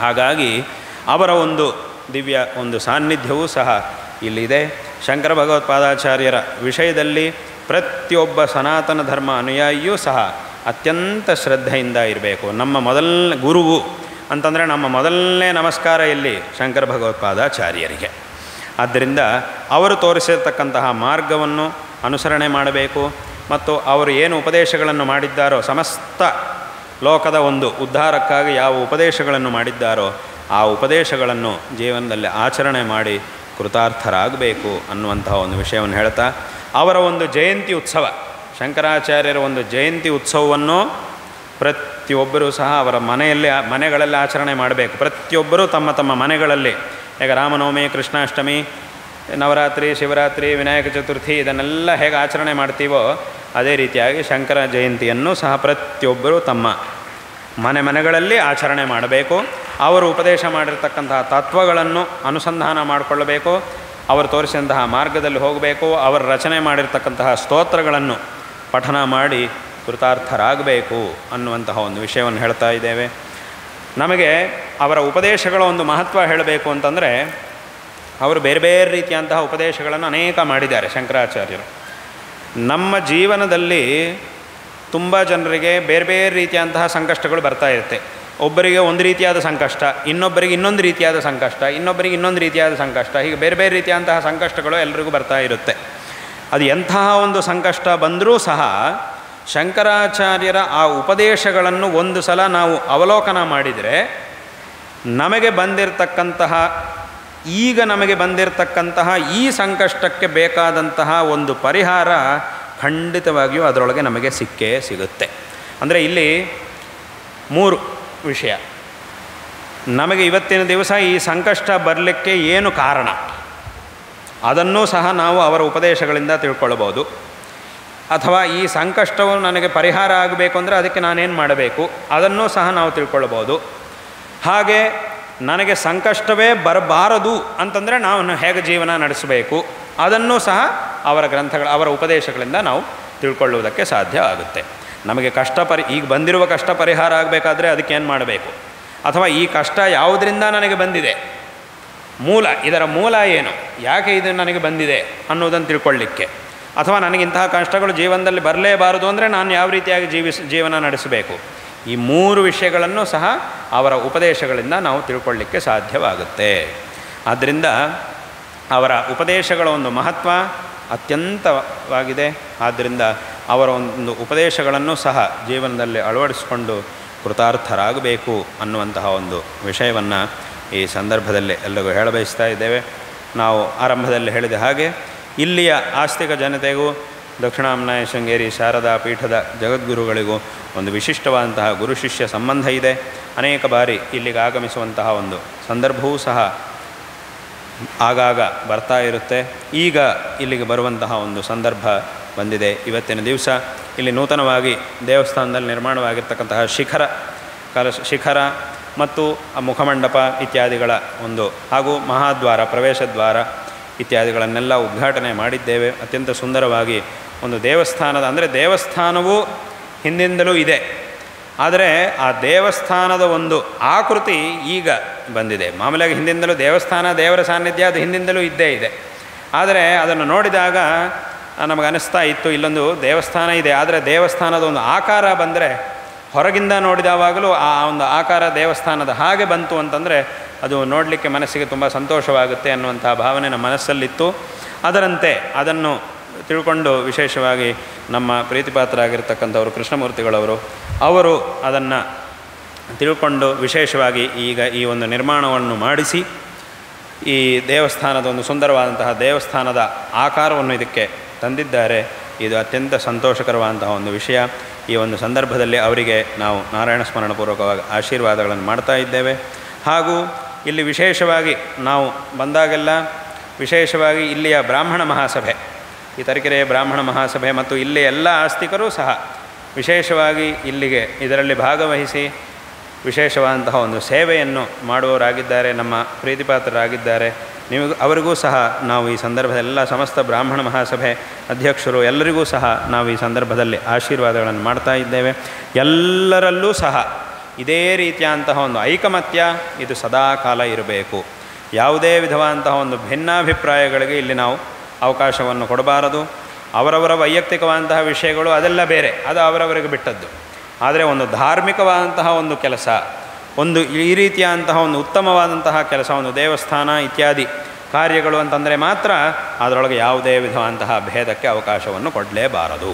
ಹಾಗಾಗಿ ಅವರ ಒಂದು ದಿವ್ಯ ಒಂದು ಸಾನ್ನಿಧ್ಯವೂ ಸಹ ಇಲ್ಲಿದೆ. ಶಂಕರ ಭಗವತ್ಪಾದಾಚಾರ್ಯರ ವಿಷಯದಲ್ಲಿ ಪ್ರತಿಯೊಬ್ಬ ಸನಾತನ ಧರ್ಮ ಅನುಯಾಯಿಯೂ ಸಹ ಅತ್ಯಂತ ಶ್ರದ್ಧೆಯಿಂದ ಇರಬೇಕು. ನಮ್ಮ ಮೊದಲನೇ ಗುರುವು ಅಂತಂದರೆ ನಮ್ಮ ಮೊದಲನೇ ನಮಸ್ಕಾರ ಇಲ್ಲಿ ಶಂಕರ ಭಗವತ್ಪಾದಾಚಾರ್ಯರಿಗೆ. ಆದ್ದರಿಂದ ಅವರು ತೋರಿಸಿರ್ತಕ್ಕಂತಹ ಮಾರ್ಗವನ್ನು ಅನುಸರಣೆ ಮಾಡಬೇಕು ಮತ್ತು ಅವರು ಏನು ಉಪದೇಶಗಳನ್ನು ಮಾಡಿದ್ದಾರೋ ಸಮಸ್ತ ಲೋಕದ ಒಂದು ಉದ್ಧಾರಕ್ಕಾಗಿ ಯಾವ ಉಪದೇಶಗಳನ್ನು ಮಾಡಿದ್ದಾರೋ ಆ ಉಪದೇಶಗಳನ್ನು ಜೀವನದಲ್ಲಿ ಆಚರಣೆ ಮಾಡಿ ಕೃತಾರ್ಥರಾಗಬೇಕು ಅನ್ನುವಂತಹ ಒಂದು ವಿಷಯವನ್ನು ಹೇಳ್ತಾ ಅವರ ಒಂದು ಜಯಂತಿ ಉತ್ಸವ. ಶಂಕರಾಚಾರ್ಯರ ಒಂದು ಜಯಂತಿ ಉತ್ಸವವನ್ನು ಪ್ರತಿಯೊಬ್ಬರೂ ಸಹ ಅವರ ಮನೆಯಲ್ಲಿ, ಮನೆಗಳಲ್ಲಿ ಆಚರಣೆ ಮಾಡಬೇಕು. ಪ್ರತಿಯೊಬ್ಬರೂ ತಮ್ಮ ತಮ್ಮ ಮನೆಗಳಲ್ಲಿ, ಈಗ ರಾಮನವಮಿ, ಕೃಷ್ಣಾಷ್ಟಮಿ, ನವರಾತ್ರಿ, ಶಿವರಾತ್ರಿ, ವಿನಾಯಕ ಚತುರ್ಥಿ ಇದನ್ನೆಲ್ಲ ಹೇಗೆ ಆಚರಣೆ ಮಾಡ್ತೀವೋ ಅದೇ ರೀತಿಯಾಗಿ ಶಂಕರ ಜಯಂತಿಯನ್ನು ಸಹ ಪ್ರತಿಯೊಬ್ಬರೂ ತಮ್ಮ ಮನೆ ಮನೆಗಳಲ್ಲಿ ಆಚರಣೆ ಮಾಡಬೇಕು. ಅವರು ಉಪದೇಶ ಮಾಡಿರ್ತಕ್ಕಂತಹ ತತ್ವಗಳನ್ನು ಅನುಸಂಧಾನ ಮಾಡಿಕೊಳ್ಳಬೇಕು. ಅವರು ತೋರಿಸಿದಂತಹ ಮಾರ್ಗದಲ್ಲಿ ಹೋಗಬೇಕು, ಅವರು ರಚನೆ ಮಾಡಿರ್ತಕ್ಕಂತಹ ಸ್ತೋತ್ರಗಳನ್ನು ಪಠನ ಮಾಡಿ ಕೃತಾರ್ಥರಾಗಬೇಕು ಅನ್ನುವಂತಹ ಒಂದು ವಿಷಯವನ್ನು ಹೇಳ್ತಾ ಇದ್ದೇವೆ. ನಮಗೆ ಅವರ ಉಪದೇಶಗಳ ಒಂದು ಮಹತ್ವ ಹೇಳಬೇಕು ಅಂತಂದರೆ, ಅವರು ಬೇರೆ ಬೇರೆ ರೀತಿಯಂತಹ ಉಪದೇಶಗಳನ್ನು ಅನೇಕ ಮಾಡಿದ್ದಾರೆ ಶಂಕರಾಚಾರ್ಯರು. ನಮ್ಮ ಜೀವನದಲ್ಲಿ ತುಂಬ ಜನರಿಗೆ ಬೇರೆ ಬೇರೆ ರೀತಿಯಂತಹ ಸಂಕಷ್ಟಗಳು ಬರ್ತಾ ಇರುತ್ತೆ. ಒಬ್ಬರಿಗೆ ಒಂದು ರೀತಿಯಾದ ಸಂಕಷ್ಟ, ಇನ್ನೊಬ್ಬರಿಗೆ ಇನ್ನೊಂದು ರೀತಿಯಾದ ಸಂಕಷ್ಟ, ಇನ್ನೊಬ್ಬರಿಗೆ ಇನ್ನೊಂದು ರೀತಿಯಾದ ಸಂಕಷ್ಟ, ಹೀಗೆ ಬೇರೆ ಬೇರೆ ರೀತಿಯಾದಂತಹ ಸಂಕಷ್ಟಗಳು ಎಲ್ರಿಗೂ ಬರ್ತಾ ಇರುತ್ತೆ. ಅದು ಎಂತಹ ಒಂದು ಸಂಕಷ್ಟ ಬಂದರೂ ಸಹ ಶಂಕರಾಚಾರ್ಯರ ಆ ಉಪದೇಶಗಳನ್ನು ಒಂದು ಸಲ ನಾವು ಅವಲೋಕನ ಮಾಡಿದರೆ ನಮಗೆ ಬಂದಿರತಕ್ಕಂತಹ, ಈಗ ನಮಗೆ ಬಂದಿರತಕ್ಕಂತಹ ಈ ಸಂಕಷ್ಟಕ್ಕೆ ಬೇಕಾದಂತಹ ಒಂದು ಪರಿಹಾರ ಖಂಡಿತವಾಗಿಯೂ ಅದರೊಳಗೆ ನಮಗೆ ಸಿಕ್ಕೇ ಸಿಗುತ್ತೆ. ಅಂದರೆ ಇಲ್ಲಿ ಮೂರು ವಿಷಯ. ನಮಗೆ ಇವತ್ತಿನ ದಿವಸ ಈ ಸಂಕಷ್ಟ ಬರಲಿಕ್ಕೆ ಏನು ಕಾರಣ? ಅದನ್ನೂ ಸಹ ನಾವು ಅವರ ಉಪದೇಶಗಳಿಂದ ತಿಳ್ಕೊಳ್ಬೋದು ಅಥವಾ ಈ ಸಂಕಷ್ಟವು ನನಗೆ ಪರಿಹಾರ ಆಗಬೇಕು ಅಂದರೆ ಅದಕ್ಕೆ ನಾನೇನು ಮಾಡಬೇಕು? ಅದನ್ನೂ ಸಹ ನಾವು ತಿಳ್ಕೊಳ್ಬೋದು ಹಾಗೆ ನನಗೆ ಸಂಕಷ್ಟವೇ ಬರಬಾರದು ಅಂತಂದರೆ ನಾವು ಹೇಗೆ ಜೀವನ ನಡೆಸಬೇಕು? ಅದನ್ನೂ ಸಹ ಅವರ ಗ್ರಂಥಗಳ, ಅವರ ಉಪದೇಶಗಳಿಂದ ನಾವು ತಿಳ್ಕೊಳ್ಳುವುದಕ್ಕೆ ಸಾಧ್ಯ ಆಗುತ್ತೆ. ನಮಗೆ ಕಷ್ಟ ಪರಿ, ಈಗ ಬಂದಿರುವ ಕಷ್ಟ ಪರಿಹಾರ ಆಗಬೇಕಾದ್ರೆ ಅದಕ್ಕೆ ಏನು ಮಾಡಬೇಕು? ಅಥವಾ ಈ ಕಷ್ಟ ಯಾವುದರಿಂದ ನನಗೆ ಬಂದಿದೆ? ಮೂಲ, ಇದರ ಮೂಲ ಏನು? ಯಾಕೆ ಇದು ನನಗೆ ಬಂದಿದೆ ಅನ್ನೋದನ್ನು ತಿಳ್ಕೊಳ್ಳಿಕ್ಕೆ. ಅಥವಾ ನನಗಿಂತಹ ಕಷ್ಟಗಳು ಜೀವನದಲ್ಲಿ ಬರಲೇಬಾರದು ಅಂದರೆ ನಾನು ಯಾವ ರೀತಿಯಾಗಿ ಜೀವಿಸ್, ಜೀವನ ನಡೆಸಬೇಕು? ಈ ಮೂರು ವಿಷಯಗಳನ್ನು ಸಹ ಅವರ ಉಪದೇಶಗಳಿಂದ ನಾವು ತಿಳ್ಕೊಳ್ಳಿಕ್ಕೆ ಸಾಧ್ಯವಾಗುತ್ತೆ. ಆದ್ದರಿಂದ ಅವರ ಉಪದೇಶಗಳ ಒಂದು ಮಹತ್ವ ಅತ್ಯಂತವಾಗಿದೆ. ಆದ್ದರಿಂದ ಅವರ ಒಂದು ಉಪದೇಶಗಳನ್ನು ಸಹ ಜೀವನದಲ್ಲಿ ಅಳವಡಿಸಿಕೊಂಡು ಕೃತಾರ್ಥರಾಗಬೇಕು ಅನ್ನುವಂತಹ ಒಂದು ವಿಷಯವನ್ನು ಈ ಸಂದರ್ಭದಲ್ಲಿ ಎಲ್ಲರಿಗೂ ಹೇಳಬಯಸ್ತಾ ಇದ್ದೇವೆ. ನಾವು ಆರಂಭದಲ್ಲಿ ಹೇಳಿದ ಹಾಗೆ, ಇಲ್ಲಿಯ ಆಸ್ತಿಕ ಜನತೆಗೂ, ದಕ್ಷಿಣಾಮ್ನಾಯ ಶೃಂಗೇರಿ ಶಾರದಾ ಪೀಠದ ಜಗದ್ಗುರುಗಳಿಗೂ ಒಂದು ವಿಶಿಷ್ಟವಾದಂತಹ ಗುರು ಶಿಷ್ಯ ಸಂಬಂಧ ಇದೆ. ಅನೇಕ ಬಾರಿ ಇಲ್ಲಿಗೆ ಆಗಮಿಸುವಂತಹ ಒಂದು ಸಂದರ್ಭವೂ ಸಹ ಆಗಾಗ ಬರ್ತಾ ಇರುತ್ತೆ. ಈಗ ಇಲ್ಲಿಗೆ ಬರುವಂತಹ ಒಂದು ಸಂದರ್ಭ ಬಂದಿದೆ. ಇವತ್ತಿನ ದಿವಸ ಇಲ್ಲಿ ನೂತನವಾಗಿ ದೇವಸ್ಥಾನದಲ್ಲಿ ನಿರ್ಮಾಣವಾಗಿರ್ತಕ್ಕಂತಹ ಶಿಖರ ಕಲಶ ಶಿಖರ ಮತ್ತು ಆ ಮುಖಮಂಡಪ ಇತ್ಯಾದಿಗಳ ಒಂದು ಹಾಗೂ ಮಹಾದ್ವಾರ ಪ್ರವೇಶದ್ವಾರ ಇತ್ಯಾದಿಗಳನ್ನೆಲ್ಲ ಉದ್ಘಾಟನೆ ಮಾಡಿದ್ದೇವೆ. ಅತ್ಯಂತ ಸುಂದರವಾಗಿ ಒಂದು ದೇವಸ್ಥಾನದ, ಅಂದರೆ ದೇವಸ್ಥಾನವೂ ಹಿಂದಿಂದಲೂ ಇದೆ. ಆದರೆ ಆ ದೇವಸ್ಥಾನದ ಒಂದು ಆಕೃತಿ ಈಗ ಬಂದಿದೆ. ಮಾಮೂಲಿಯಾಗಿ ಹಿಂದಿಂದಲೂ ದೇವಸ್ಥಾನ ದೇವರ ಸಾನ್ನಿಧ್ಯ, ಅದು ಹಿಂದಿಂದಲೂ ಇದ್ದೇ ಇದೆ. ಆದರೆ ಅದನ್ನು ನೋಡಿದಾಗ ನಮಗೆ ಅನಿಸ್ತಾ ಇತ್ತು, ಇಲ್ಲೊಂದು ದೇವಸ್ಥಾನ ಇದೆ. ಆದರೆ ದೇವಸ್ಥಾನದ ಒಂದು ಆಕಾರ ಬಂದರೆ, ಹೊರಗಿಂದ ನೋಡಿದವಾಗಲೂ ಆ ಒಂದು ಆಕಾರ ದೇವಸ್ಥಾನದ ಹಾಗೆ ಬಂತು ಅಂತಂದರೆ, ಅದು ನೋಡಲಿಕ್ಕೆ ಮನಸ್ಸಿಗೆ ತುಂಬ ಸಂತೋಷವಾಗುತ್ತೆ ಅನ್ನುವಂಥ ಭಾವನೆ ನಮ್ಮ ಮನಸ್ಸಲ್ಲಿತ್ತು. ಅದರಂತೆ ಅದನ್ನು ತಿಳ್ಕೊಂಡು ವಿಶೇಷವಾಗಿ ನಮ್ಮ ಪ್ರೀತಿಪಾತ್ರರಾಗಿರ್ತಕ್ಕಂಥವರು ಕೃಷ್ಣಮೂರ್ತಿಗಳವರು, ಅವರು ಅದನ್ನು ತಿಳ್ಕೊಂಡು ವಿಶೇಷವಾಗಿ ಈಗ ಈ ಒಂದು ನಿರ್ಮಾಣವನ್ನು ಮಾಡಿಸಿ, ಈ ದೇವಸ್ಥಾನದ ಒಂದು ಸುಂದರವಾದಂತಹ ದೇವಸ್ಥಾನದ ಆಕಾರವನ್ನು ಇದಕ್ಕೆ ತಂದಿದ್ದಾರೆ. ಇದು ಅತ್ಯಂತ ಸಂತೋಷಕರವಾದಂತಹ ಒಂದು ವಿಷಯ. ಈ ಒಂದು ಸಂದರ್ಭದಲ್ಲಿ ಅವರಿಗೆ ನಾವು ನಾರಾಯಣ ಸ್ಮರಣಪೂರ್ವಕವಾಗಿ ಆಶೀರ್ವಾದಗಳನ್ನು ಮಾಡ್ತಾ ಇದ್ದೇವೆ. ಹಾಗೂ ಇಲ್ಲಿ ವಿಶೇಷವಾಗಿ ನಾವು ಬಂದಾಗೆಲ್ಲ ವಿಶೇಷವಾಗಿ ಇಲ್ಲಿಯ ಬ್ರಾಹ್ಮಣ ಮಹಾಸಭೆ, ಈ ತರೀಕೆರೆಯ ಬ್ರಾಹ್ಮಣ ಮಹಾಸಭೆ ಮತ್ತು ಇಲ್ಲಿ ಎಲ್ಲ ಆಸ್ತಿಕರೂ ಸಹ ವಿಶೇಷವಾಗಿ ಇಲ್ಲಿಗೆ ಇದರಲ್ಲಿ ಭಾಗವಹಿಸಿ ವಿಶೇಷವಾದಂತಹ ಒಂದು ಸೇವೆಯನ್ನು ಮಾಡುವವರಾಗಿದ್ದಾರೆ, ನಮ್ಮ ಪ್ರೀತಿಪಾತ್ರರಾಗಿದ್ದಾರೆ. ನಿಮಗೂ ಅವರಿಗೂ ಸಹ ನಾವು ಈ ಸಂದರ್ಭದಲ್ಲೆಲ್ಲ ಸಮಸ್ತ ಬ್ರಾಹ್ಮಣ ಮಹಾಸಭೆ ಅಧ್ಯಕ್ಷರು ಎಲ್ಲರಿಗೂ ಸಹ ನಾವು ಈ ಸಂದರ್ಭದಲ್ಲಿ ಆಶೀರ್ವಾದಗಳನ್ನು ಮಾಡ್ತಾ ಇದ್ದೇವೆ. ಎಲ್ಲರಲ್ಲೂ ಸಹ ಇದೇ ರೀತಿಯಾದಂತಹ ಒಂದು ಐಕಮತ್ಯ ಇದು ಸದಾ ಕಾಲ ಇರಬೇಕು. ಯಾವುದೇ ವಿಧವಾದಂತಹ ಒಂದು ಭಿನ್ನಾಭಿಪ್ರಾಯಗಳಿಗೆ ಇಲ್ಲಿ ನಾವು ಅವಕಾಶವನ್ನು ಕೊಡಬಾರದು. ಅವರವರ ವೈಯಕ್ತಿಕವಾದಂತಹ ವಿಷಯಗಳು ಅದೆಲ್ಲ ಬೇರೆ. ಅದು ಅವರವರಿಗೆ ಬಿಟ್ಟದ್ದು. ಆದರೆ ಒಂದು ಧಾರ್ಮಿಕವಾದಂತಹ ಒಂದು ಕೆಲಸ ಒಂದು ಈ ರೀತಿಯಾದಂತಹ ಒಂದು ಉತ್ತಮವಾದಂತಹ ಕೆಲಸ, ಒಂದು ದೇವಸ್ಥಾನ ಇತ್ಯಾದಿ ಕಾರ್ಯಗಳು ಅಂತಂದರೆ ಮಾತ್ರ ಅದರೊಳಗೆ ಯಾವುದೇ ವಿಧವಾದಂತಹ ಭೇದಕ್ಕೆ ಅವಕಾಶವನ್ನು ಕೊಡಲೇಬಾರದು.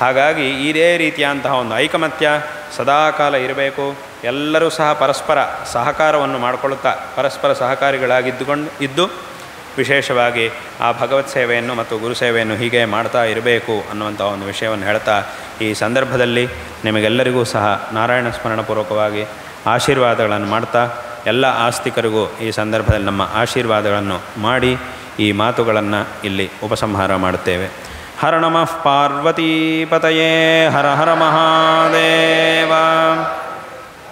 ಹಾಗಾಗಿ ಇದೇ ರೀತಿಯಾದಂತಹ ಒಂದು ಐಕಮತ್ಯ ಸದಾಕಾಲ ಇರಬೇಕು. ಎಲ್ಲರೂ ಸಹ ಪರಸ್ಪರ ಸಹಕಾರವನ್ನು ಮಾಡಿಕೊಳ್ಳುತ್ತಾ ಪರಸ್ಪರ ಸಹಕಾರಿಗಳಾಗಿದ್ದುಕೊಂಡು ಇದ್ದು ವಿಶೇಷವಾಗಿ ಆ ಭಗವತ್ ಸೇವೆಯನ್ನು ಮತ್ತು ಗುರು ಸೇವೆಯನ್ನು ಹೀಗೆ ಮಾಡ್ತಾ ಇರಬೇಕು ಅನ್ನುವಂಥ ಒಂದು ವಿಷಯವನ್ನು ಹೇಳ್ತಾ ಈ ಸಂದರ್ಭದಲ್ಲಿ ನಿಮಗೆಲ್ಲರಿಗೂ ಸಹ ನಾರಾಯಣ ಸ್ಮರಣಪೂರ್ವಕವಾಗಿ ಆಶೀರ್ವಾದಗಳನ್ನು ಮಾಡ್ತಾ ಎಲ್ಲ ಆಸ್ತಿಕರಿಗೂ ಈ ಸಂದರ್ಭದಲ್ಲಿ ನಮ್ಮ ಆಶೀರ್ವಾದಗಳನ್ನು ಮಾಡಿ ಈ ಮಾತುಗಳನ್ನು ಇಲ್ಲಿ ಉಪಸಂಹಾರ ಮಾಡುತ್ತೇವೆ. ಹರ ನಮಃ ಪಾರ್ವತೀಪತಯೇ ಹರ ಹರ ಮಹಾದೇವ.